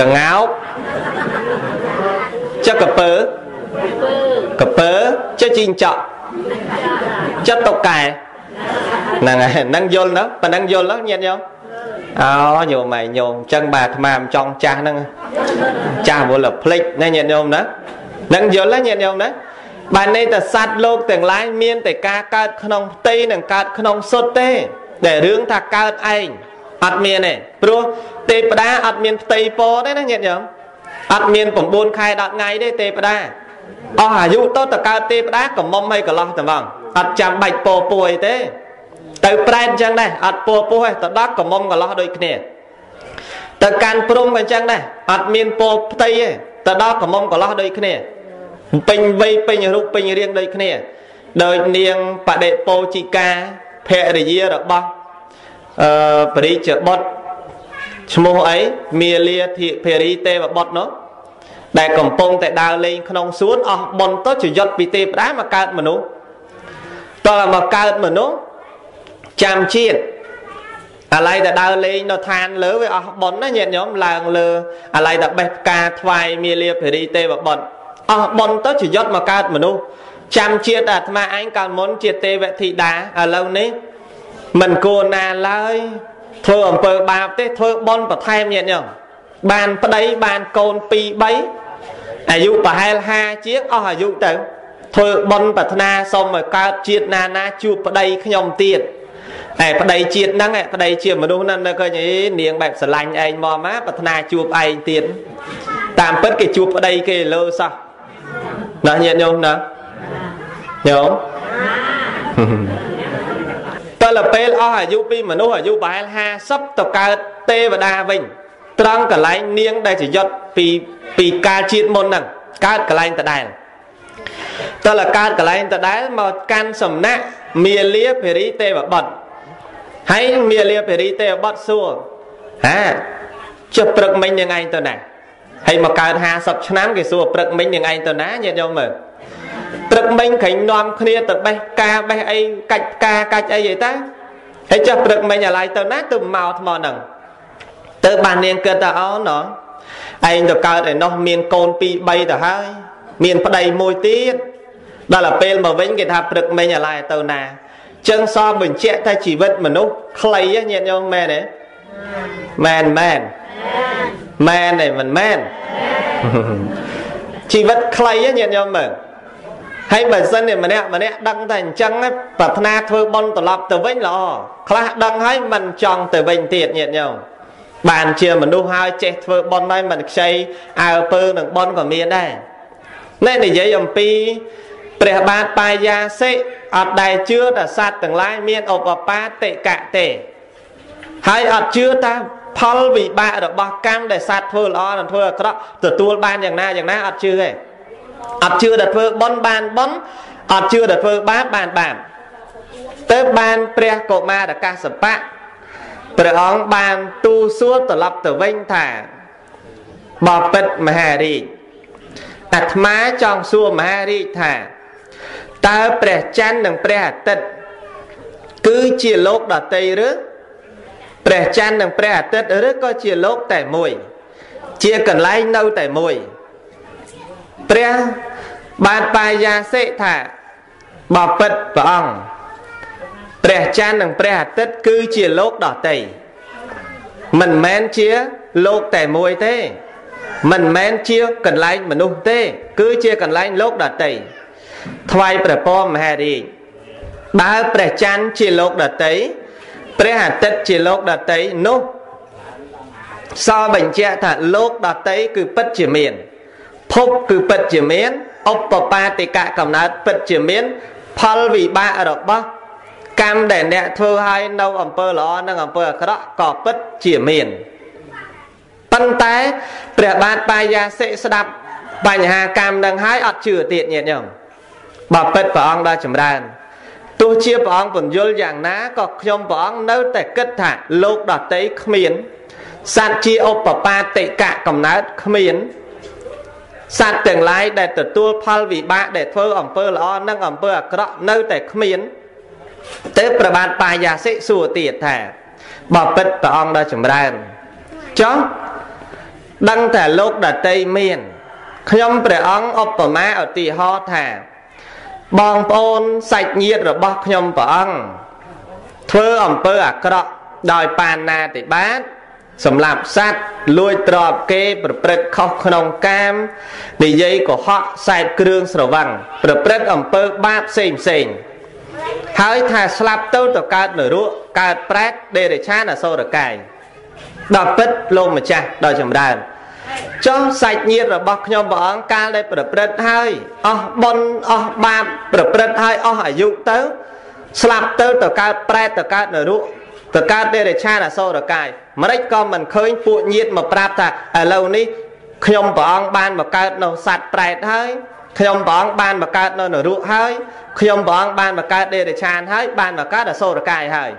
កងោកចកពើកពើចជីងចក់ចិត្តតុកែហ្នឹងហើយហ្នឹងយល់ទៅប៉ណ្ណឹងយល់ទៅញាតិញោមអូញោមឯងញោមអញ្ចឹងបាទអាត្មាមិនចង់ចាស់ហ្នឹងចាស់វល់ភ្លេចណាញាតិញោមណាហ្នឹងយល់ណាញាតិញោមណាបានន័យថាសត្វលោកទាំងឡាយមានតែការកើតក្នុងផ្ទៃនិងកើតក្នុងសុទ្ធទេដែលរឿងថាកើតឯងអត់មានទេព្រោះ ទេវតាអត់មានផ្ទៃពោទេណាញាតិញោមអត់មាន9ខែ10ថ្ងៃទេទេវតាអស់អាយុទៅតកើតទេវតាកំមុំឲ្យកន្លោះតែហ្មងអត់ចាំបាច់ពោពោអីទេ ទៅប្រែតអញ្ចឹងដែរអត់ពោពោទេទៅដល់កំមុំកន្លោះដូចគ្នាទៅកាន់ព្រំក៏អញ្ចឹងដែរអត់មានពោផ្ទៃទេទៅដល់កំមុំកន្លោះដូចគ្នាពេញវ័យពេញរូបពេញរាងដូចគ្នាដោយនាងបដិពោជីកាភរិយារបស់អឺបរិជ្ជបុត្រ ឈ្មោះអីមាលាធិភរីទេវបុត្រនោះដែលកំពុងតែដើរលេងក្នុងសួនអស់បុណ្យទៅជាយុទ្ធពីទេវតាមកកើតមនុស្សតើមកកើតមនុស្សចាំជាតិអាឡ័យតែដើរលេងនៅឋានលើវាអស់បុណ្យណាញាតិញោមឡើងលើអាឡ័យតែបេះផ្កាថ្វាយមាលាភរីទេវបុត្រអស់បុណ្យទៅជាយុទ្ធមកកើតមនុស្សចាំជាតិអាត្មាឯងកាលមុនជាទេវធីតាឥឡូវនេះមិនគួរណាឡើយ ធ្វើអំពើបាបទេធ្វើបន់បន្ថែមញាតិញោមបានប្តីបានកូន2 3អាយុប្រហែល50ជាងអស់អាយុទៅធ្វើបន់ប្រាថ្នាសូមឲ្យកើតជាតិណាណាជួបប្តីខ្ញុំទៀតតែប្តីជាតិហ្នឹងប្តីជាមនុស្សហ្នឹងនៅឃើញនាងបែបស្រឡាញ់ឯងមកមកប្រាថ្នាជួបឯងទៀតតាមពិតគេជួបប្តីគេលើសោះណាញាតិញោមណាញោម តែលពេលអស់អាយុពីមនុស្សអាយុប្រហែល50ទៅកើតទេវតាវិញត្រង់កន្លែងនាងដែលជាយុទ្ធពីពីកាលជាតិមុនហ្នឹងកើតកន្លែងដដែលតើលកើតកន្លែងដដែលមកកាន់សំណាក់មាលាភេរីទេវបុត្រហើយមាលាភេរីទេវបុត្រសួរហាចុះព្រឹកមិញនឹងឯងទៅណាហើយមកកើត50ឆ្នាំគេសួរព្រឹកមិញនឹងឯងទៅណាញាតិញោមមើល ព្រឹកមិញក្រែងនាំគ្នាទៅបេះកាបេះអីកាច់ផ្កាកាច់អីហីតាហើយចុះព្រឹកមិញអាឡ័យទៅណាទៅមកថ្មហ្នឹងទៅបាននាងគិតថាអូណោះឯងទៅកើតឯនោះមានកូន2 3ទៅហើយមានប្តីមួយទៀតដល់ទៅពេលមកវិញគេថាព្រឹកមិញអាឡ័យទៅណាចឹងសពបញ្ជាក់ថាជីវិតមនុស្សខ្លីញាតិញោមមែនទេមែនមែនមែនទេមិនមែនជីវិតខ្លីញាតិញោមមើល ហើយបើសិនជាម្នាក់ម្នាក់ដឹងតែអញ្ចឹងប្រាថ្នាធ្វើបុណ្យត្រឡប់ទៅវិញល្អខ្លះដឹងហើយមិនចង់ទៅវិញទៀតញាតិញោមបានជាមនុស្សហើយចេះធ្វើបុណ្យហើយមិនខ្ចីអើពើនឹងបុណ្យក៏មានដែរនេះនិយាយអំពីព្រះបាទបាយាសិអត់ដែលជឿថាសត្វទាំងឡាយមានឧបបាតិកៈទេហើយអត់ជឿថាផលវិបាករបស់កម្មដែលសត្វធ្វើល្អនិងធ្វើអាក្រក់ទទួលបានយ៉ាងណាយ៉ាងណាអត់ជឿទេ អត់ជឿដែលធ្វើបុណ្យបានបុណ្យអត់ជឿដែលធ្វើបាបបានបាបទៅបានព្រះកុមារកាសបៈព្រះអង្គបានទូសួរត្រឡប់ទៅវិញថាបបិទ្ធមហារាជអាត្មាចង់សួរមហារាជថាតើព្រះច័ន្ទនិងព្រះអាទិត្យគឺជាលោកដតីឬព្រះច័ន្ទនិងព្រះអាទិត្យឬក៏ជាលោកតែមួយ ជាកន្លែងនៅតែមួយ ព្រះបានបាយាសិថាបបិទ្ធព្រះអង្គព្រះច័ន្ទនិងព្រះអាទិត្យគឺជាលោកដតីមិនមែនជាលោកតែមួយទេ មិនមែនជាកន្លែងមនុស្សទេ គឺជាកន្លែងលោកដតីថ្វាយព្រះពរមហារាជបើព្រះច័ន្ទជាលោកដតីព្រះអាទិត្យជាលោកដតីនោះសបញ្ជាក់ថាលោកដតីគឺពិតជាមាន ភពគឺពិតជាមានឧបបាតិកៈកំណើតពិតជាមាន ផលវិបាករបស់កម្មដែលអ្នកធ្វើឲ្យនៅអំពើល្អនិងអំពើអាក្រក់ក៏ពិតជាមានប៉ុន្តែព្រះបាទបាយាសិស្ដាប់បញ្ហាកម្មនឹងហើយអត់ជឿទៀតញាតិញោមបើពិតព្រះអង្គដល់ចម្រើនទោះជាព្រះអង្គពន្យល់យ៉ាងណាក៏ខ្ញុំព្រះអង្គនៅតែគិតថាលោកដតីគ្មានសត្វជាឧបបាតិកៈកំណើតគ្មាន សត្វទាំងឡាយដែលទទួលផលវិបាកដែលធ្វើអំពើល្អនិងអំពើអាក្រក់នៅតែគ្មានទេប្របាទបាយាសិសួរទៀតថាបើពិតព្រះអង្គដល់ចម្រើនចុះដឹងតែលោកដតីមានខ្ញុំព្រះអង្គឧបមាឧទាហរណ៍ថាបងប្អូនសាច់ញាតិរបស់ខ្ញុំព្រះអង្គធ្វើអំពើអាក្រក់ដោយបាណាតិបាត សម្លាប់សត្វលួចទ្រព្យគេ ប្រព្រឹត្តខុសក្នុងកាមនិយាយកុហកសែបគ្រឿងស្រវឹងប្រព្រឹត្តអំពើបាបផ្សេងផ្សេងហើយថាស្លាប់ទៅទៅកើតនរកកើតប្រែតដេរឆានអសូរកាយដល់ពិតលោកម្ចាស់ដល់ចម្រើនចុះសាច់ញាតិរបស់ខ្ញុំព្រះអង្គកាលដែលប្រព្រឹត្តហើយអស់បុណ្យអស់បាបប្រព្រឹត្តហើយអស់អាយុទៅ ស្លាប់ទៅទៅកើតប្រែតទៅកើតនរកទៅកើតទេរឆានអសូរកាយ ម្ដេចក៏មិនឃើញពួកញាតិមកប្រាប់ថាឥឡូវនេះខ្ញុំព្រះអង្គបានមកកើតនៅសត្វប្រែតហើយខ្ញុំព្រះអង្គបានមកកើតនៅនរកហើយខ្ញុំព្រះអង្គបានមកកើតទេរឆានហើយបានមកកើតអសូរកាយហើយ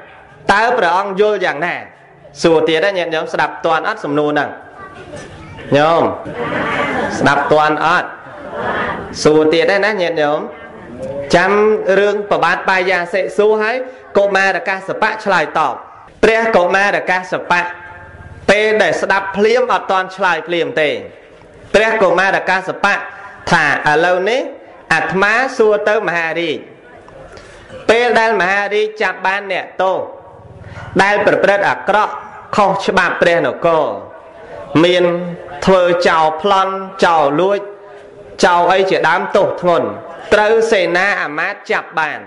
តើព្រះអង្គយល់យ៉ាងណាសួរទៀតញាតិញោមស្ដាប់តន់អត់សំណួរហ្នឹងញោមស្ដាប់តន់អត់សួរទៀតទេណាញាតិញោមចាំរឿងប្របាទបាយាសិសួរហើយកុមារកាសបៈឆ្លើយតប ព្រះកុមារកាសបៈពេលដែលស្ដាប់ភ្លាមអត់តន់ឆ្លើយភ្លាមទេព្រះកុមារកាសបៈថាឥឡូវនេះអាត្មាសួរទៅមហារាជពេលដែលមហារាជចាប់បានអ្នកទោសដែលប្រព្រឹត្តអាក្រក់ខុសច្បាប់ព្រះនគរមានធ្វើចោលប្លន់ចោលលួចចោលអីជាដើមទោសធ្ងន់ត្រូវសេនាអាមាត្យចាប់បាន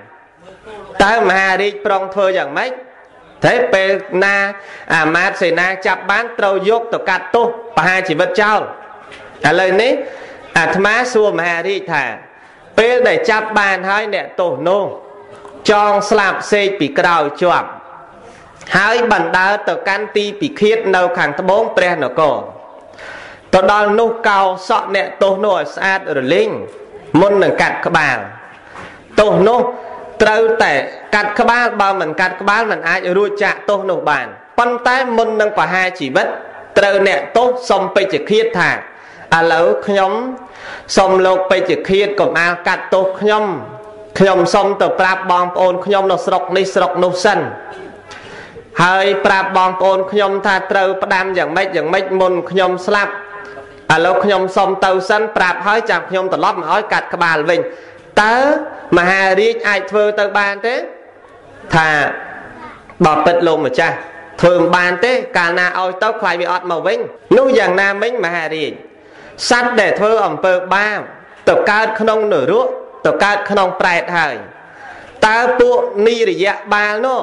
តើមហារាជប្រុងធ្វើយ៉ាងម៉េច តែពេលណាអាមាត្យសេនាចាប់បានត្រូវយកទៅកាត់ទោសប្រហារជីវិតចោលឥឡូវនេះអាត្មាសួរមហារាជថា ពេលដែលចាប់បានហើយអ្នកទោសនោះចងស្លាប់សេកពីក្រោយជាប់ហើយបណ្ដើរទៅកាន់ទីពិឃាតនៅខាងត្បូងព្រះនគរទៅដល់នោះកោសក់អ្នកទោសនោះឲ្យស្អាតរលីងមុននឹងកាត់ក្បាលទោសនោះ ត្រូវតែកាត់ក្បាលបើមិនកាត់ក្បាលមិនអាចរួចចាក់ទោសនោះបានប៉ុន្តែមុននឹងប្រហារជីវិតត្រូវអ្នកទោសសុំពេជ្ជឃាតថាឥឡូវខ្ញុំសូមលោកពេជ្ជឃាតកុំអាលកាត់ទោសខ្ញុំខ្ញុំសូមទៅប្រាប់បងប្អូនខ្ញុំនៅស្រុកនេះស្រុកនោះសិនហើយប្រាប់បងប្អូនខ្ញុំថាត្រូវផ្ដាំយ៉ាងម៉េចយ៉ាងម៉េចមុនខ្ញុំស្លាប់ឥឡូវខ្ញុំសុំទៅសិនប្រាប់ហើយចាំខ្ញុំត្រឡប់មកឲ្យកាត់ក្បាលវិញតើ មហារាជអាចធ្វើទៅបានទេថាបើពិតលោកម្ចាស់ធ្វើមិនបានទេ កាលណាឲ្យទៅខ្លាយវាអត់មកវិញនោះយ៉ាងណាមិញមហារាជសត្វដែលធ្វើអំពើបាបទៅកើតក្នុងនរកទៅកើតក្នុងប្រែតហើយតើពួកនិរយៈបាលនោះ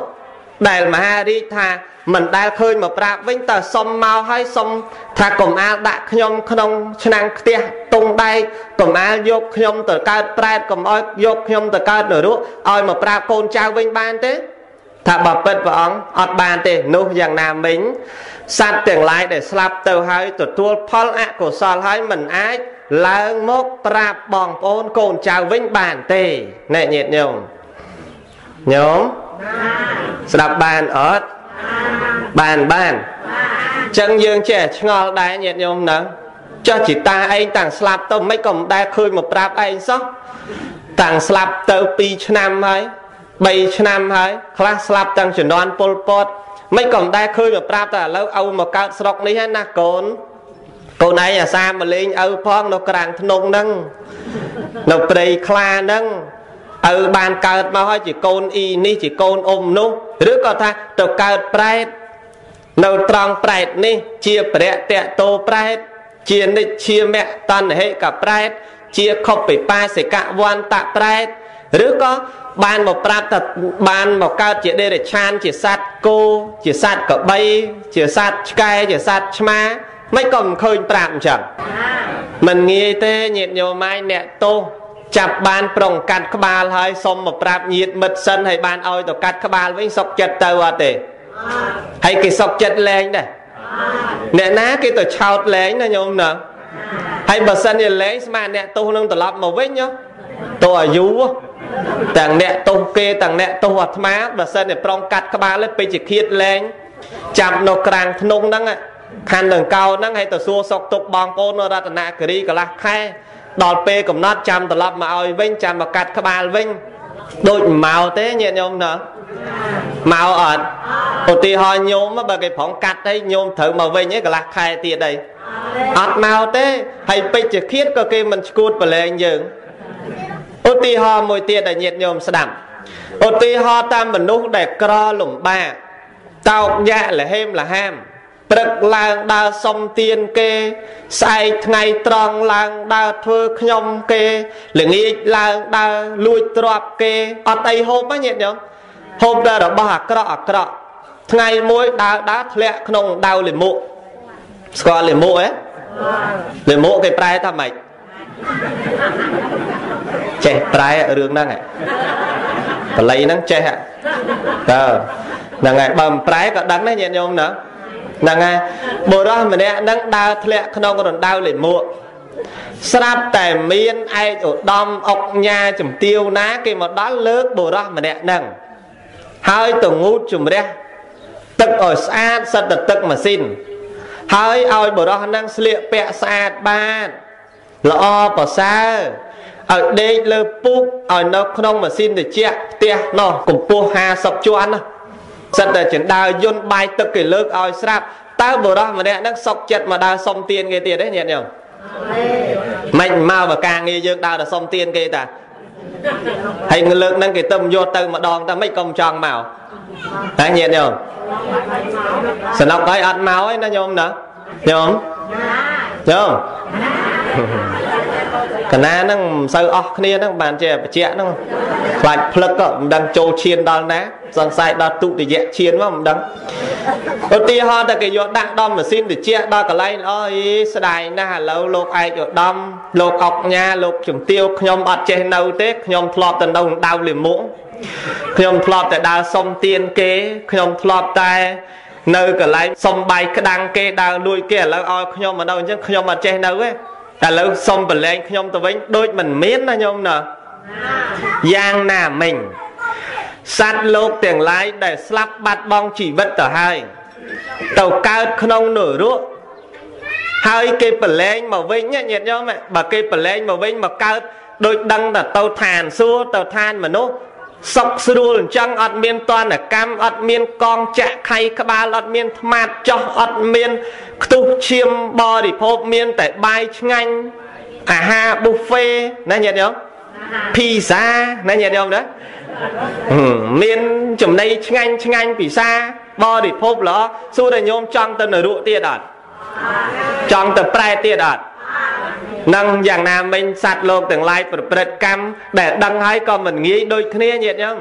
ដែលមហារាជថា មិនដែលឃើញមកប្រាប់វិញតើសុំមកឲ្យសុំថាកុំអាលដាក់ខ្ញុំក្នុងឆ្នាំងខ្ទះតុងដែកកុំអាលយកខ្ញុំទៅកើតប្រែតកុំឲ្យយកខ្ញុំទៅកើតនរកឲ្យមកប្រាប់កូនចៅវិញបានទេថាបើពិតព្រះអង្គអត់បានទេនោះយ៉ាងណាមិញសត្វទាំងឡាយដែលស្លាប់ទៅហើយទទួលផលអកុសលហើយមិនអាចឡើងមកប្រាប់បងប្អូនកូនចៅវិញបានទេណែញាតិញោមញោមស្ដាប់បានអត់ បានបានចឹងយើងចេះឆ្ងល់ដែរញាតិញោមណាចុះจิตតាឯងតាំងស្លាប់ទៅមិនក៏មិនដែលឃើញមកប្រាប់ឯងសោះតាំងស្លាប់ទៅ2ឆ្នាំហើយ3ឆ្នាំហើយខ្លះស្លាប់តាំងជំនាន់ពលពតមិនក៏មិនដែលឃើញមកប្រាប់តែឥឡូវឪមកកើតស្រុកនេះហើយណាកូនកូនឯងអាសាមកលេងឪផងនៅក្រាំងធ្នងហ្នឹងនៅព្រៃខ្លាហ្នឹងឪបានកើតមកហើយជាកូនអ៊ីនេះជាកូនអ៊ំនោះ ឬក៏ថាទៅកើតប្រែតនៅត្រង់ប្រែតនេះ ជាប្រៈតេតោប្រែត ជានិច្ជាមៈតណ្ហិកប្រែត ជាខុបពិបាសិកវន្តៈប្រែតឬក៏បានមកប្រាប់ថាបានមកកើតជាដេរឆាន ជាសត្វគោជាសត្វកបីជាសត្វឆ្កែជាសត្វឆ្មាមិនក៏មិនឃើញប្រាប់អញ្ចឹងមិនងាយទេញាតិញោមម៉ែអ្នកទោស ចាប់បានប្រុងកាត់ក្បាលហើយសុំមកប្រាប់ញាតិមិត្តសិនហើយបានឲ្យទៅកាត់ក្បាលវិញសុកចិត្តទៅអត់ទេហើយគេសុកចិត្តលែងដែរអ្នកណាគេទៅឆោតលែងណាញោមណាហើយបើសិនជាលែងស្មានអ្នកទោសនឹងត្រឡប់មកវិញទៅអាយុទាំងអ្នកទោសគេទាំងអ្នកទោសអាត្មាបើសិនជាប្រុងកាត់ក្បាលពេជ្ជឃាតលែងចាប់នៅក្រាំងធ្នងហ្នឹងខណ្ឌនឹងកោហ្នឹងឲ្យទៅសួរសុកទុកបងប្អូននៅរតនគិរីកន្លះខែ ដល់ពេលកំណត់ចាំត្រឡប់មកឲ្យវិញចាំមកកាត់ក្បាលវិញដូចមកទេញាតិញោមណាមកអត់ឧទាហរណ៍ញោមបើគេប្រងកាត់ទៅញោមត្រូវមកវិញឯងកន្លះខែទៀតអីអត់មកទេហើយពេជ្ជឃាតក៏គេមិនឈួតប្រឡែងយើងឧទាហរណ៍មួយទៀតដែលញាតិញោមស្ដាប់ឧទាហរណ៍តាមមនុស្សដែលក្រលំបាកតោកយ៉ាក់លហេមលហាម ព្រឹកឡើងដើរសុំទៀនគេ ស្អែកថ្ងៃត្រង់ឡើងដើរធ្វើខ្ញុំគេល្ងាចឡើងដើរលួចទ្រព្យគេអត់អីហូបហ្នឹងញាតិញោមហូបតែរបស់អាក្រក់អាក្រក់ថ្ងៃមួយដើរដើរធ្លាក់ក្នុងដៅលិមុស្គាល់លិមុហ៎លិមុគេប្រែថាម៉េចចេះប្រែរឿងហ្នឹងហ៎បល័យហ្នឹងចេះតើហ្នឹងហើយបើមិនប្រែក៏ដឹងដែរញាតិញោមណា ហ្នឹងហើយបុរសម្នាក់ហ្នឹងដើរធ្លាក់ក្នុងរណ្ដៅលេមួកស្រាប់តែមានឯកឧត្តមអុកញ៉ាជំទាវណា គេមកដល់លើកបុរសម្នាក់ហ្នឹងហើយទៅងូតជំរះទឹកឲ្យស្អាតសិតតែទឹកម៉ាស៊ីនហើយឲ្យបុរសហ្នឹងស្លៀកពាក់ស្អាតបានល្អប្រសើរឲ្យដេកលើពុកឲ្យនៅក្នុងម៉ាស៊ីនត្រជាក់ផ្ទះនោះកម្ពស់50ជាន់ណា សិតតែចិនដើរយន្តបាយទឹកគេលើកឲ្យស្រាប់តើបរោះម្នាក់ហ្នឹងសុកចិត្តមកដើរសុំទៀនគេទៀតទេញាតិញោមមិនមកបើការងារយើងដើរទៅសុំទៀនគេតាហើយលើកហ្នឹងគេទៅយកទៅម្ដងតែមិនក៏មិនចង់មកតែញាតិញោមសនុកហើយអត់មកឯណាញោមណាញោមញោម កណាហ្នឹងមិនសូវអស់គ្នាហ្នឹងបានជាបច្ចៈហ្នឹងខ្លាចផ្លឹកក៏មិនដឹងចូលឈានដល់ណាសង្ស័យដល់ទុតិយៈឈានមកមិនដឹងឧទាហរណ៍តែគេយកដាក់ដល់ម៉ាស៊ីនត្រជាក់ដល់កន្លែងល្អអីស្ដាយណាស់ឥឡូវលោកឯកឧត្តមលោកអុកញ៉ាលោកជំទាវខ្ញុំអត់ចេះនៅទេខ្ញុំធ្លាប់តែនៅដៅលិមុខខ្ញុំធ្លាប់តែដើរសុំទៀនគេខ្ញុំធ្លាប់តែនៅកន្លែងសុំបាយក្តាំងគេដើរលួចគេឥឡូវឲ្យខ្ញុំមកនៅអញ្ចឹងខ្ញុំអត់ចេះនៅទេ ឥឡូវសុំប្រឡែងខ្ញុំទៅវិញដូចមិនមានណាញោមណាយ៉ាងណាមិញសត្វលោកទាំងឡាយដែលស្លាប់បាត់បង់ជីវិតទៅហើយទៅកើតក្នុងនរកហើយគេប្រឡែងមកវិញញាតិញោមបើគេប្រឡែងមកវិញមកកើតដូចដឹងតែទៅឋានសួគ៌ទៅឋានមនុស្ស សុកស្រួលអញ្ចឹងអត់មានតនកម្មអត់មានកងចាក់ខៃក្បាលអត់មានថ្មាតចោះអត់មានខ្ទុះឈាមបរិភោគមានតែបាយឆ្ងាញ់អាហារប៊ូហ្វេណាញាតិញោមភីហ្សាណាញាតិញោមណាមានចំណីឆ្ងាញ់ឆ្ងាញ់ពិសាបរិភោគល្អសួរតែញោមចង់ទៅនរកទៀតអត់ចង់ទៅប្រែទៀតអត់ នឹងយ៉ាងណាមិញសត្វលោកទាំងឡាយប្រព្រឹត្តកម្មដែលដឹងហើយក៏មិនងាយដូចគ្នាញាតិញោម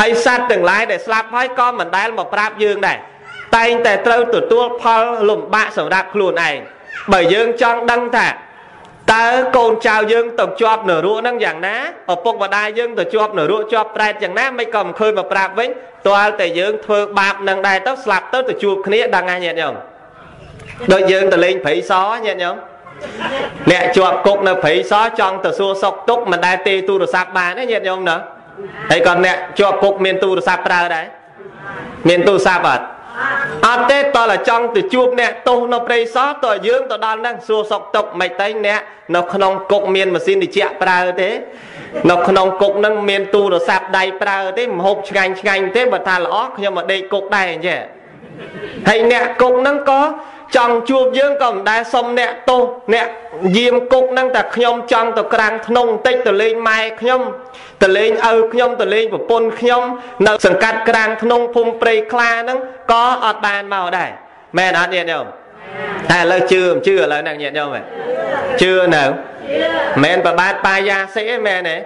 ហើយសត្វទាំងឡាយដែលស្លាប់ហើយក៏មិនដែលមកប្រាប់យើងដែរតែងតែត្រូវទទួលផលលំបាកសម្រាប់ខ្លួនឯងបើយើងចង់ដឹងថាតើកូនចៅយើងទៅជាប់នរកហ្នឹងយ៉ាងណាឪពុកម្ដាយយើងទៅជាប់នរកជាប់ប្រែតយ៉ាងណាមិនក៏មិនឃើញមកប្រាប់វិញទាល់តែយើងធ្វើបាបនឹងដែរទៅស្លាប់ទៅទៅជួបគ្នាដឹងហើយញាតិញោមដូចយើងទៅលេងព្រៃសញាតិញោម អ្នកជាប់គុកនៅព្រៃសចង់ទៅសួរសុខទុក្ខមិនដែលទេទូរស័ព្ទបានទេញាតិញោមណាហើយក៏អ្នកជាប់គុកមានទូរស័ព្ទប្រើដែរមានទូរស័ព្ទអត់អត់ទេតើចង់ទៅជួបអ្នកទោសនៅព្រៃសរតើយើងទៅដល់ហ្នឹងសួរសុកទុកមិនតែអ្នកនៅក្នុងគុកមានម៉ាស៊ីនត្រជាក់ប្រើទេ នៅក្នុងគុកហ្នឹងមានទូរស័ព្ទដៃប្រើទេមហូបឆ្ងាញ់ឆ្ងាញ់ទេបើថាល្អខ្ញុំមកដេកគុកដែរអញ្ចឹងហើយអ្នកគុកហ្នឹងក៏ ចង់ជួបយើងក៏មិនដែលសុំអ្នកទោសអ្នកយាមគុកហ្នឹងតែខ្ញុំចង់ទៅក្រាំងធ្នងតិចទៅលេងម៉ែខ្ញុំទៅលេងឪខ្ញុំទៅលេងប្រពន្ធខ្ញុំ នៅ សង្កាត់ក្រាំងធ្នងភូមិព្រៃខ្លាហ្នឹងក៏អត់បានមកដែរមែនអត់ញាតិញោមតែឥឡូវជឿមិនជឿឥឡូវហ្នឹងញាតិញោមជឿនៅមែនប្របាទបាយាសិទេមែនទេ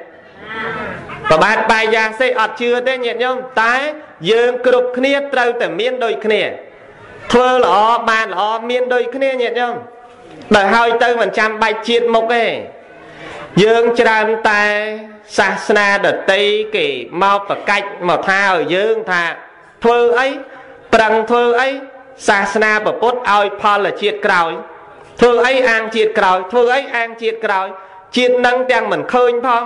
ប្របាទបាយាសិអត់ជឿទេញាតិញោមតែយើងគ្រប់គ្នាត្រូវតែមានដូចគ្នា ធ្វើល្អបានល្អមានដូចគ្នាញាតិញោមដល់ហើយទៅមិនចាំបាច់ជាតិមុខទេយើងច្រើនតែសាសនាដតីគេមកប្រកាច់មកថាឲ្យយើងថាធ្វើអីប្រឹងធ្វើអីសាសនាពុទ្ធឲ្យផលជាតិក្រោយធ្វើអីអាងជាតិក្រោយធ្វើអីអាងជាតិក្រោយជាតិនឹងទាំងមិនឃើញផង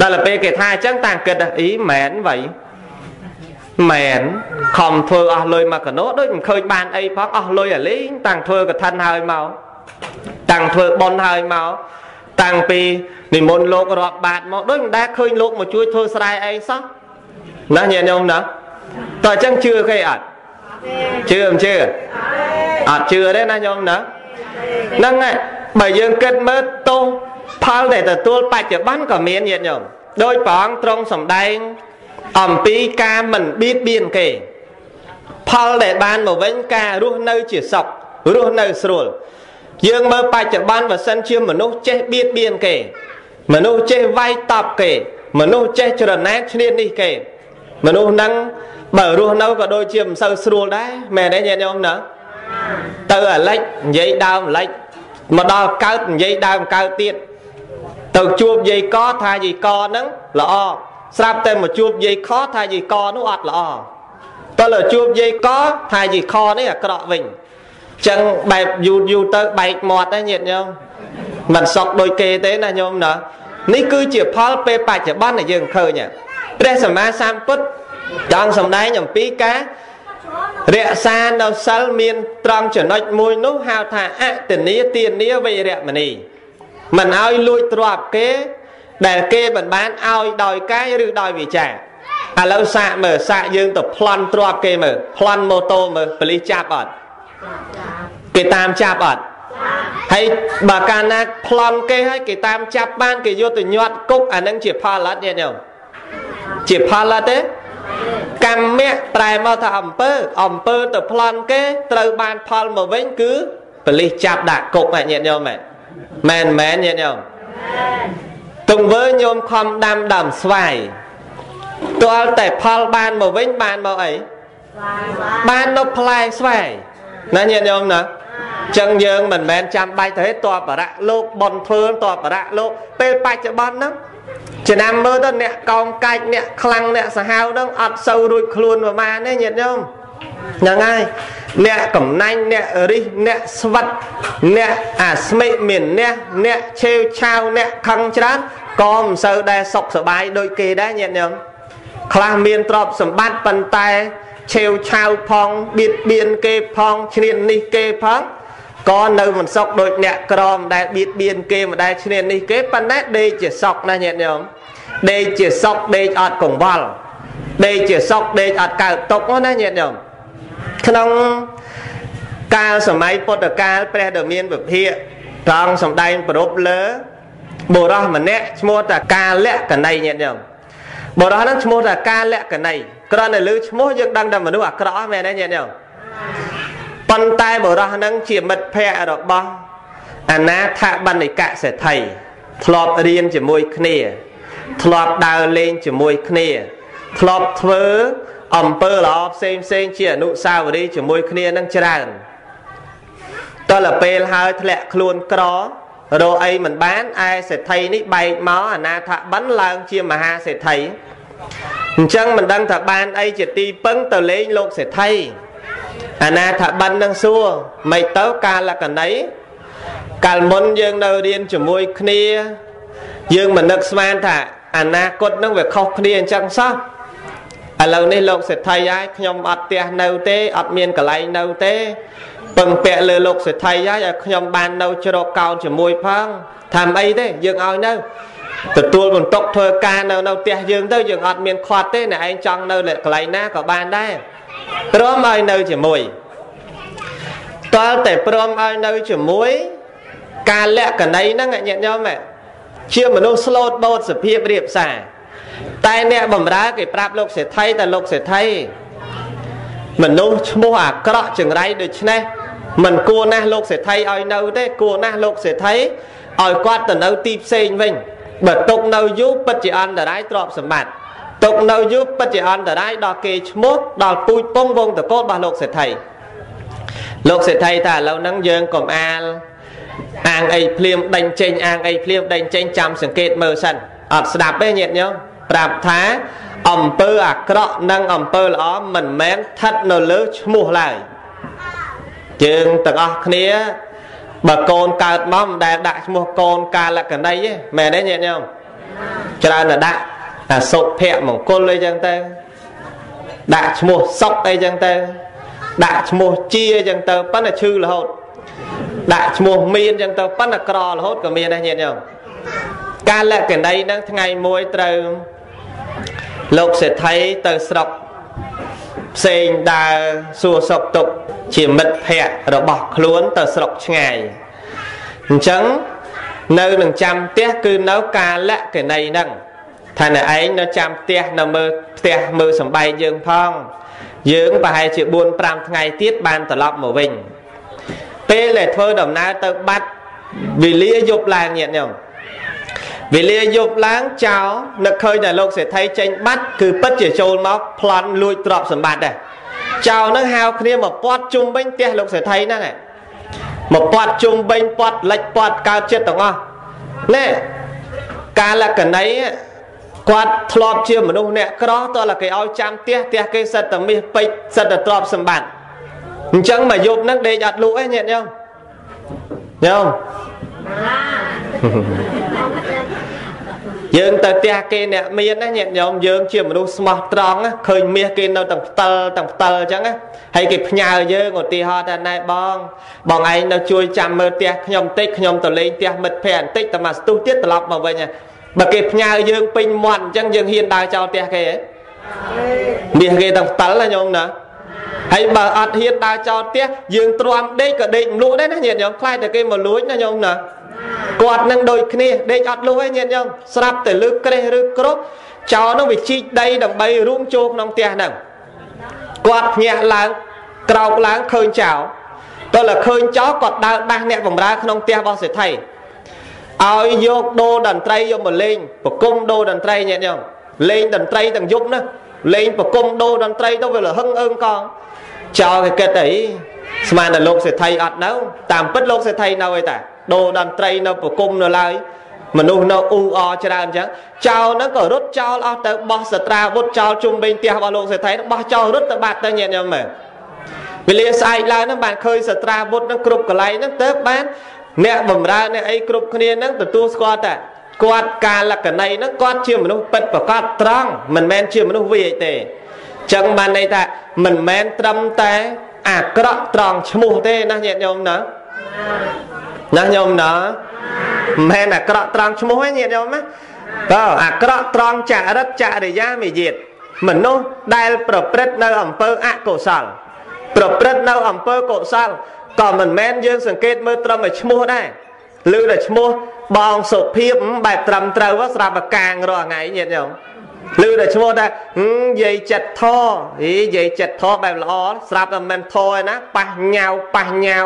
ដល់ទៅពេលគេថាអញ្ចឹងតាំងគិតអីមែនវៃ មែនខំធ្វើអស់លុយមកកណោដូចមិនឃើញបានអីផងអស់លុយអាលេងតាំងធ្វើកឋិនហើយមកតាំងធ្វើបន់ហើយមកតាំងពីនិមន្តលោករាប់បាតមកដូចមិនដែលឃើញលោកមកជួយធ្វើស្រែអីសោះណាញាតិញោមណាតើអញ្ចឹងជឿគេអត់ជឿមិនជឿអត់ជឿទេណាញោមណាហ្នឹងហើយបើយើងគិតមើលទោសផលដែលទទួលបច្ចុប្បន្នក៏មានញាតិញោមដោយព្រះអង្គទ្រង់សម្ដែង អំពីការមិនបៀតបៀនគេ ផលដែលបានមកវិញការរស់នៅជាសុខរស់នៅស្រួល យើងមើលបច្ចុប្បន្នបើសិនជាមនុស្សចេះបៀតបៀនគេ មនុស្សចេះវាយតប់គេ មនុស្សចេះច្រណែនឈ្នានេះគេ មនុស្សហ្នឹងបើរស់នៅក៏ដូចជាមិនសូវស្រួលដែរមែនទេញាតិញោមណាទៅអាលិចនិយាយដើមអាលិចមកដល់កើតនិយាយដើមកើតទៀតទៅជួបយាយកថាយាយកហ្នឹងល្អ ស្រាប់តែមកជួបយាយខថាយាយកនោះអត់ល្អតើលើជួបយាយកថាយាយខនេះអាក្រក់វិញចឹងបែបយូរយូរទៅបែកមាត់ណាញាតិញោមមិនសក់ដូចគេទេណាញោមណានេះគឺជាផលពេលបច្ចុប្បន្នដែលយើងឃើញព្រះសម្មាសម្ពុទ្ធចង់សម្ដែងអំពីការរក្សានៅសិលមានត្រង់ចំណុចមួយនោះហៅថាអតនីទានាវេរមណីមិនឲ្យលួចទ្រព្យគេ ដែលគេមិនបានឲ្យដោយកាយឬដោយវាចាឥឡូវសាកមើលសាកយើងទៅប្លន់ទ្របគេមើលប្លន់ម៉ូតូមើលប៉លីសចាប់អត់គេតាមចាប់អត់ហើយបើកាលណាប្លន់គេហើយគេតាមចាប់បានគេយកទៅញាត់គុកអានឹងជាផលអត់ញាតិញោមជាផលអត់ទេកម្មៈប្រែមកថាអំពើអំពើទៅប្លន់គេត្រូវបានផលមកវិញគឺប៉លីសចាប់ដាក់គុកញាតិញោមមែនមែនមែនញាតិញោម ទង្វើញោមខំដាំដើមស្វាយទាល់តែផលបានមកវិញបានមកអីបាននៅផ្លែស្វាយណាញាតិញោមណាចឹងយើងមិនមែនចាំបាច់ទៅតបរៈលោកបនធ្វើតបរៈលោកពេលបច្ចុប្បន្នហ្នឹងឆ្នាំមើលទៅអ្នកកោងកាច់អ្នកខ្លាំងអ្នកសាហាវហ្នឹងអត់សូវរួចខ្លួនប្រហែលទេញាតិញោមហ្នឹងហើយអ្នកកំណាញ់អ្នករិះអ្នកស្វិតអ្នកអាស្មិមានអ្នកអ្នកឆេវឆាវអ្នកខឹងច្រើន ក៏មិនសូវដែរសុខសบายដូចគេដែរញាតិញោមខ្លះមានទ្រព្យសម្បត្តិប៉ុន្តែឆេវឆាវផងបៀតបៀនគេផងឈ្នាននេះគេផង ក៏នៅមិនសុខដូចអ្នកក្រមដែលបៀតបៀនគេមិនដែលឈ្នាននេះគេប៉ុន្តែដេកជាសុខណាញាតិញោមដេកជាសុខដេកអត់កង្វល់ដេកជាសុខដេកអត់កើតទុកណាញាតិញោមក្នុងកាលសម័យពុទ្ធកាលព្រះដ៏មានវិភាកត្រង់សំដែងប្រពលើ បុរសម្នាក់ឈ្មោះតាកាលៈកណីញាតិញោមបុរសហ្នឹងឈ្មោះតាកាលៈកណីគ្រាន់តែឮឈ្មោះយើងដឹងតែមនុស្សអាក្រក់មែនទេញាតិញោមប៉ុន្តែបុរសហ្នឹងជាមិត្តភ័ក្តិរបស់អនាថបណ្ឌិកសេដ្ឋីធ្លាប់រៀនជាមួយគ្នា ធ្លាប់ដើរលេងជាមួយគ្នា ធ្លាប់ធ្វើអំពើល្អផ្សេងផ្សេងជាអនុស្សាវរីយ៍ជាមួយគ្នានឹងច្រើនតលពេលហើយធ្លាក់ខ្លួនក្រ រកអីមិនបានឯសេដ្ឋីនេះបែកមកអនាថបិណ្ឌឡើងជាមហាសេដ្ឋីអញ្ចឹងមិនដឹងថាបានអីជាទីពឹងទៅលេងលោកសេដ្ឋីអនាថបិណ្ឌនឹងសួរមិនទៅកាលកណីកាលមុនយើងនៅរៀនជាមួយគ្នា យើងមិននឹកស្មានថាអនាគតនឹងវាខុសគ្នាអញ្ចឹងសោះឥឡូវនេះលោកសេដ្ឋីហើយខ្ញុំអត់ផ្ទះនៅទេអត់មានកន្លែងនៅទេ ពឹងពាក់លើលោកសេដ្ឋីហើយឲ្យខ្ញុំបាននៅជ្រកកោនជាមួយផងថាមិនអីទេយើងឲ្យនៅទទួលបន្ទុកធ្វើការនៅនៅផ្ទះយើងទៅយើងអត់មានខាត់ទេអ្នកឯងចង់នៅកន្លែងណាក៏បានដែរព្រមឲ្យនៅជាមួយតើតែព្រមឲ្យនៅជាមួយ ការលក្ខណីហ្នឹងញាតិញោមជាមនុស្សស្លូតបូតសភាពរៀបសារតែអ្នកបំរើគេប្រាប់លោកសេដ្ឋីតែលោកសេដ្ឋីមនុស្សឈ្មោះអាក្រក់ចង្រៃដូច្នេះ មិនគួរណាស់លោកសេដ្ឋីឲ្យនៅទេគួរណាស់លោកសេដ្ឋីឲ្យគាត់ទៅនៅទីផ្សេងវិញបើຕົកនៅយូរពិតជាអន្តរាយទ្រព្យសម្បត្តិຕົកនៅយូរពិតជាអន្តរាយដល់គេឈ្មោះដល់ពូជពងវងតកូលរបស់លោកសេដ្ឋីលោកសេដ្ឋីថាឥឡូវហ្នឹងយើងកុំអាលអាងអីភ្លាមដេញចេញអាងអីភ្លាមដេញចេញចាំសង្កេតមើលសិនអត់ស្ដាប់ទេញាតិញោមប្រាប់ថាអំពើអាក្រក់និងអំពើល្អមិនមែនស្ថិតនៅលើឈ្មោះឡើយ យើងទាំងអស់គ្នាបើកូនកើតមកមិនដែលដាក់ឈ្មោះកូនកាលកណីទេមែនទេញាតិញោមច្រើនតែដាក់អាសុភៈមង្គលអីចឹងទៅដាក់ឈ្មោះសុកអីចឹងទៅដាក់ឈ្មោះជាអីចឹងទៅប៉ុន្តែឈឺរហូតដាក់ឈ្មោះមានចឹងទៅប៉ុន្តែក្ររហូតក៏មានដែរញាតិញោមការលក្ខណីហ្នឹងថ្ងៃមួយត្រូវលោកសេដ្ឋីទៅស្រុក ផ្សេងដើរសួរសុខទុក្ខជាមិត្តភ័ក្តិរបស់ខ្លួនទៅស្រុកឆ្ងាយអញ្ចឹងនៅនឹងចាំផ្ទះគឺនៅការលក្ខណីហ្នឹងថាអ្នកឯងនៅចាំផ្ទះនៅមើលផ្ទះមើលសំបែកយើងផងយើងប្រហែលជា4 5ថ្ងៃទៀតបានត្រឡប់មកវិញពេលដែលធ្វើដំណើរទៅបាត់វេលាយប់ឡើងញាតិញោម វេលាយប់ឡើងចោលនឹកឃើញតែលោកសេដ្ឋីចេញបាត់គឺពិតជាចូលមកប្លន់លួចទ្រព្យសម្បត្តិដែរចោលនឹងហៅគ្នាមកពាត់ជុំវិញផ្ទះលោកសេដ្ឋីហ្នឹងមកពាត់ជុំវិញពាត់លិចពាត់កើតចិត្តទាំងអស់ណែកាលកណីគាត់ធ្លាប់ជាមនុស្សអ្នកក្រតើគេឲ្យចាំផ្ទះផ្ទះគេសិតតែមាសពេជ្រសិតតែទ្រព្យសម្បត្តិអញ្ចឹងមកយប់ហ្នឹងដេកអត់លក់ទេញាតិញោមញោម យើងទៅផ្ទះគេអ្នកមានណាញាតិញោមយើងជាមនុស្សស្មោះត្រង់ឃើញមាសគេនៅទាំងផ្ទិលទាំងផ្ទិលអញ្ចឹងហើយគេផ្ញើយើងឧទាហរណ៍ថាណែបង បងឯងនៅជួយចាំមើលផ្ទះខ្ញុំបន្តិចខ្ញុំទៅលេងផ្ទះមិត្តភ័ក្តិបន្តិចតែមកស្ទុះទៀតត្រឡប់មកវិញបើគេផ្ញើយើងពេញមាត់អញ្ចឹងយើងហ៊ានដើរចោលផ្ទះគេហ៎មាសគេទាំងផ្ទិលណាញោមណាហើយបើអត់ហ៊ានដើរចោលផ្ទះយើងទ្រាំដេកក៏ដេកមលក់ដែរណាញាតិញោមខ្លាចតែគេមកលួចណាញោមណា គាត់នឹងដូចគ្នាដេកអត់លុះឯងញាតិញោមស្រាប់តែលើកក្រេះឬគ្រប់ចោលនឹងវាជីកដីដើម្បីរួមចូលក្នុងផ្ទះហ្នឹងគាត់ភ្ញាក់ឡើងក្រោកឡើងឃើញចោលតើលឃើញចោលគាត់ដើរដាស់អ្នកបម្រើក្នុងផ្ទះរបស់សេដ្ឋីឲ្យយកដូរតន្ត្រីយកមកលេងប្រគំដូរតន្ត្រីញាតិញោមលេងតន្ត្រីទាំងយប់ណាលេងប្រគំដូរតន្ត្រីទៅវាលហឹងអើងកងចោលគេគិតអីស្មានតែលោកសេដ្ឋីអត់នៅតាមពិតលោកសេដ្ឋីនៅឯតា ដូរតន្ត្រីនៅប្រគំនៅឡើយមនុស្សនៅអ៊ូអច្រើនអញ្ចឹងចោលហ្នឹងក៏រត់ចោលអស់ទៅបោះសត្រាវុធចោលជុំវិញផ្ទះរបស់លោកសេដ្ឋីបោះចោលរត់ទៅបាត់ទៅញាតិញោមមើលវេលាស្អែកឡើងហ្នឹងបានឃើញសត្រាវុធហ្នឹងគ្រប់កន្លែងហ្នឹងទៅបានអ្នកបំរើអ្នកអីគ្រប់គ្នាហ្នឹងទទួលស្គាល់តែគាត់ការលក្ខណីហ្នឹងគាត់ជាមនុស្សពិតប្រកបត្រង់មិនមែនជាមនុស្សវាយទេចឹងបានន័យថាមិនមែនត្រឹមតែអាក្រក់ត្រង់ឈ្មោះទេណាញាតិញោមណា ណាញោមណាមិនមែនអាក្រក់ត្រង់ឈ្មោះទេញាតិញោមណាបើអាក្រក់ត្រង់ចរិតចរិយាមាយាទមនុស្សដែលប្រព្រឹត្តនៅអំពើអកុសលប្រព្រឹត្តនៅអំពើកុសលក៏មិនមែនយើងសង្កេតមើលត្រឹមតែឈ្មោះដែរឬតែឈ្មោះបងសុភាពបែបត្រឹមត្រូវស្រាប់តែកាងរាល់ថ្ងៃញាតិញោមឬតែឈ្មោះថានិយាយចិត្តធហីនិយាយចិត្តធបែបល្អស្រាប់តែមិនធឯណាប៉ះញ៉ៅប៉ះញ៉ៅ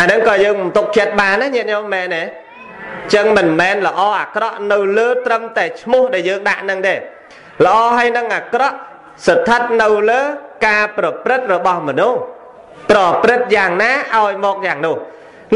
អាហ្នឹងក៏យើងមិនទុកចិត្តបានណាញាតិញោមមែនទេចឹងមិនមែនល្អអាក្រក់នៅលើត្រឹមតែឈ្មោះដែលយើងដាក់ហ្នឹងទេល្អហើយនឹងអាក្រក់ស្ថិតនៅលើការប្រព្រឹត្តរបស់មនុស្សប្រព្រឹត្តយ៉ាងណាឲ្យមកយ៉ាងនោះ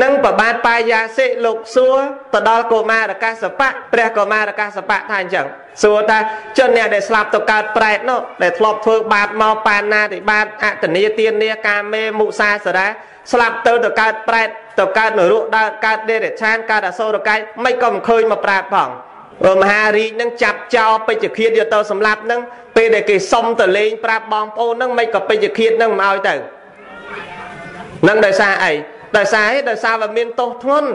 នឹងប្របាទបាយាសិលោកសួរទៅដល់កុមារកាសបៈព្រះកុមារកាសបៈថាអញ្ចឹងសួរថាជនអ្នកដែលស្លាប់ទៅកើតប្រែតនោះដែលធ្លាប់ធ្វើបាបមកបាណាតិបាតអតនីទានាកាមេមុសាសរា ស្លាប់ទៅទៅកើតប្រែតទៅកើតនរកដើរកើតដេរឆានកើតអសូរកាយមិនក៏មិនឃើញមកប្រាប់ផងមហារាជនឹងចាប់ចោលពេជ្ជឃាតយកទៅសម្លាប់នឹងពេលដែលគេសុំទៅលេងប្រាប់បងប្អូននឹងមិនក៏ពេជ្ជឃាតនឹងមកឲ្យទៅនឹងដោយសារអីដោយសារអីដោយសារវាមានទោសធ្ងន់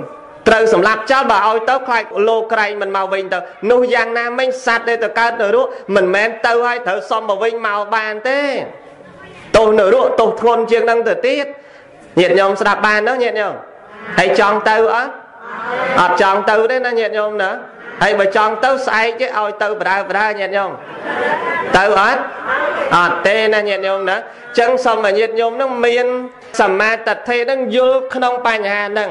ត្រូវសម្លាប់ចោលបើឲ្យទៅខ្លាចលោក្រែងមិនមកវិញទៅនោះយ៉ាងណាមិញសត្វដែលទៅកើតនៅរស់មិនមែនទៅឲ្យត្រូវសុំមកវិញមកបានទេទោសនៅរស់ទោសធ្ងន់ជាងនឹងទៅទៀត ញាតិញោមស្ដាប់បាននោះញាតិញោមហើយចង់ទៅអត់អត់ចង់ទៅទេណាញាតិញោមណាហើយបើចង់ទៅស្អែកគេឲ្យទៅបដើបដើញាតិញោមទៅអត់អត់ទេណាញាតិញោមណាអញ្ចឹងសូមឲ្យញាតិញោមនឹងមានសមាទិដ្ឋិនឹងយល់ក្នុងបញ្ហាហ្នឹង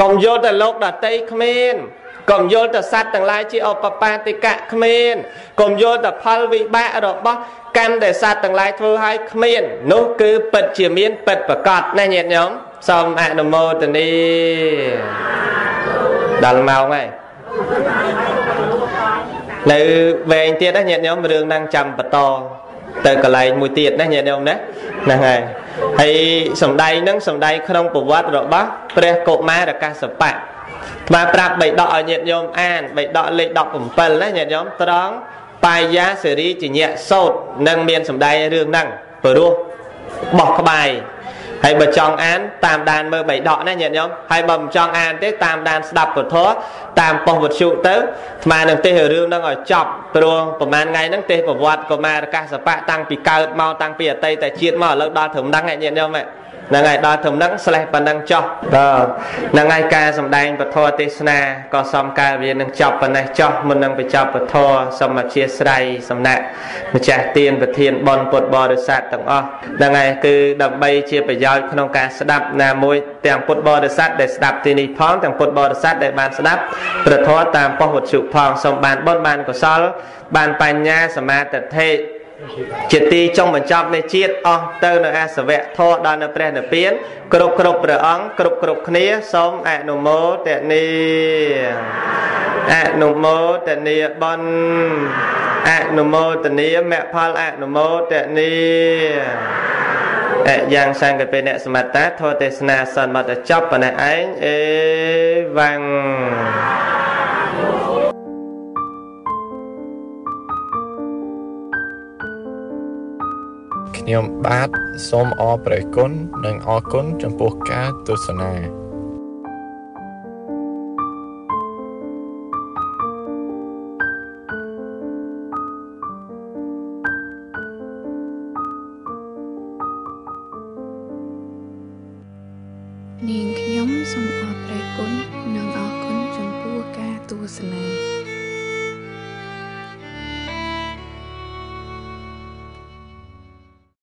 កុំយល់តែលោកដតីគ្មាន កុំយល់តែសត្វទាំងឡាយជាឧបបាទិកៈគ្មានកុំយល់តែផលវិបាករបស់កម្មដែលសត្វទាំងឡាយធ្វើឲ្យគ្មាន នោះគឺពិតជាមានពិតប្រកបណាញាតិញោមសូមអនុមោទនីដល់ម៉ោងហើយនៅវែងទៀតណាញាតិញោមរឿងហ្នឹងចាំបន្តទៅកន្លែងមួយទៀតណាញាតិញោមណាហ្នឹងហើយហើយសំដែងហ្នឹងសំដែងក្នុងប្រវត្តិរបស់ព្រះកុមារកាសបៈ ថ្មប្រាប់បៃដកឲ្យញាតិញោមអានបៃដកលេខ17ណាញាតិញោមត្រង់បាយាសេរីជញ្ញៈសោតនឹងមានសំដែងរឿងហ្នឹងព្រោះបោះក្បាយហើយបើចង់អានតាមដានមើលបៃដកណាញាតិញោមហើយបើមិនចង់អានទេតាមដានស្ដាប់ពធតាមប៉ុស្តិ៍វិទ្យុទៅស្មើនឹងទេសរឿងហ្នឹងឲ្យចប់ព្រោះប្រហែលថ្ងៃហ្នឹងទេសប្រវត្តិកុមារកាសបៈតាំងពីកើតមកតាំងពីអតីតជាតិមកឥឡូវដល់ត្រឹមហ្នឹងញាតិញោមហ្នឹង ហ្នឹងហើយដល់ត្រឹមហ្នឹងស្លេះប៉ុណ្ណឹងចោះបាទហ្នឹងហើយការសម្ដែងពធទេសនាក៏សំកាលវានឹងចប់ប៉ុណ្ណេះចោះមុននឹងបញ្ចប់ពធសូមអធិស្ឋានសំណាក់ម្ចាស់ទានប្រធានបនពុទ្ធបរិស័ទទាំងអស់ហ្នឹងហើយគឺដើម្បីជាប្រយោជន៍ក្នុងការស្ដាប់ណាមួយទាំងពុទ្ធបរិស័ទដែលស្ដាប់ទីនេះផងទាំងពុទ្ធបរិស័ទដែលបានស្ដាប់ប្រធរតាមប៉ុស្តិ៍វត្ថុផងសូមបានបុណ្យបានកុសលបានបញ្ញាសមាធិ ជាទីចុងបញ្ចប់នៃជាតិអស់ទៅនៅអសវៈធរដល់នៅព្រះនិព្វានគ្រប់គ្រប់ព្រះអង្គគ្រប់គ្រប់គ្នាសូមអនុមោទនីអនុមោទនីបនអនុមោទនីមគ្គផលអនុមោទនីអយ៉ាងសង្កពេអ្នកសមត្តាធរទេសនាសន្មតចប់ប៉ុណ្ណេះឯងអេវ៉ាំង នាងខ្ញុំសូមអរព្រះគុណនិងអរគុណចំពោះការទស្សនា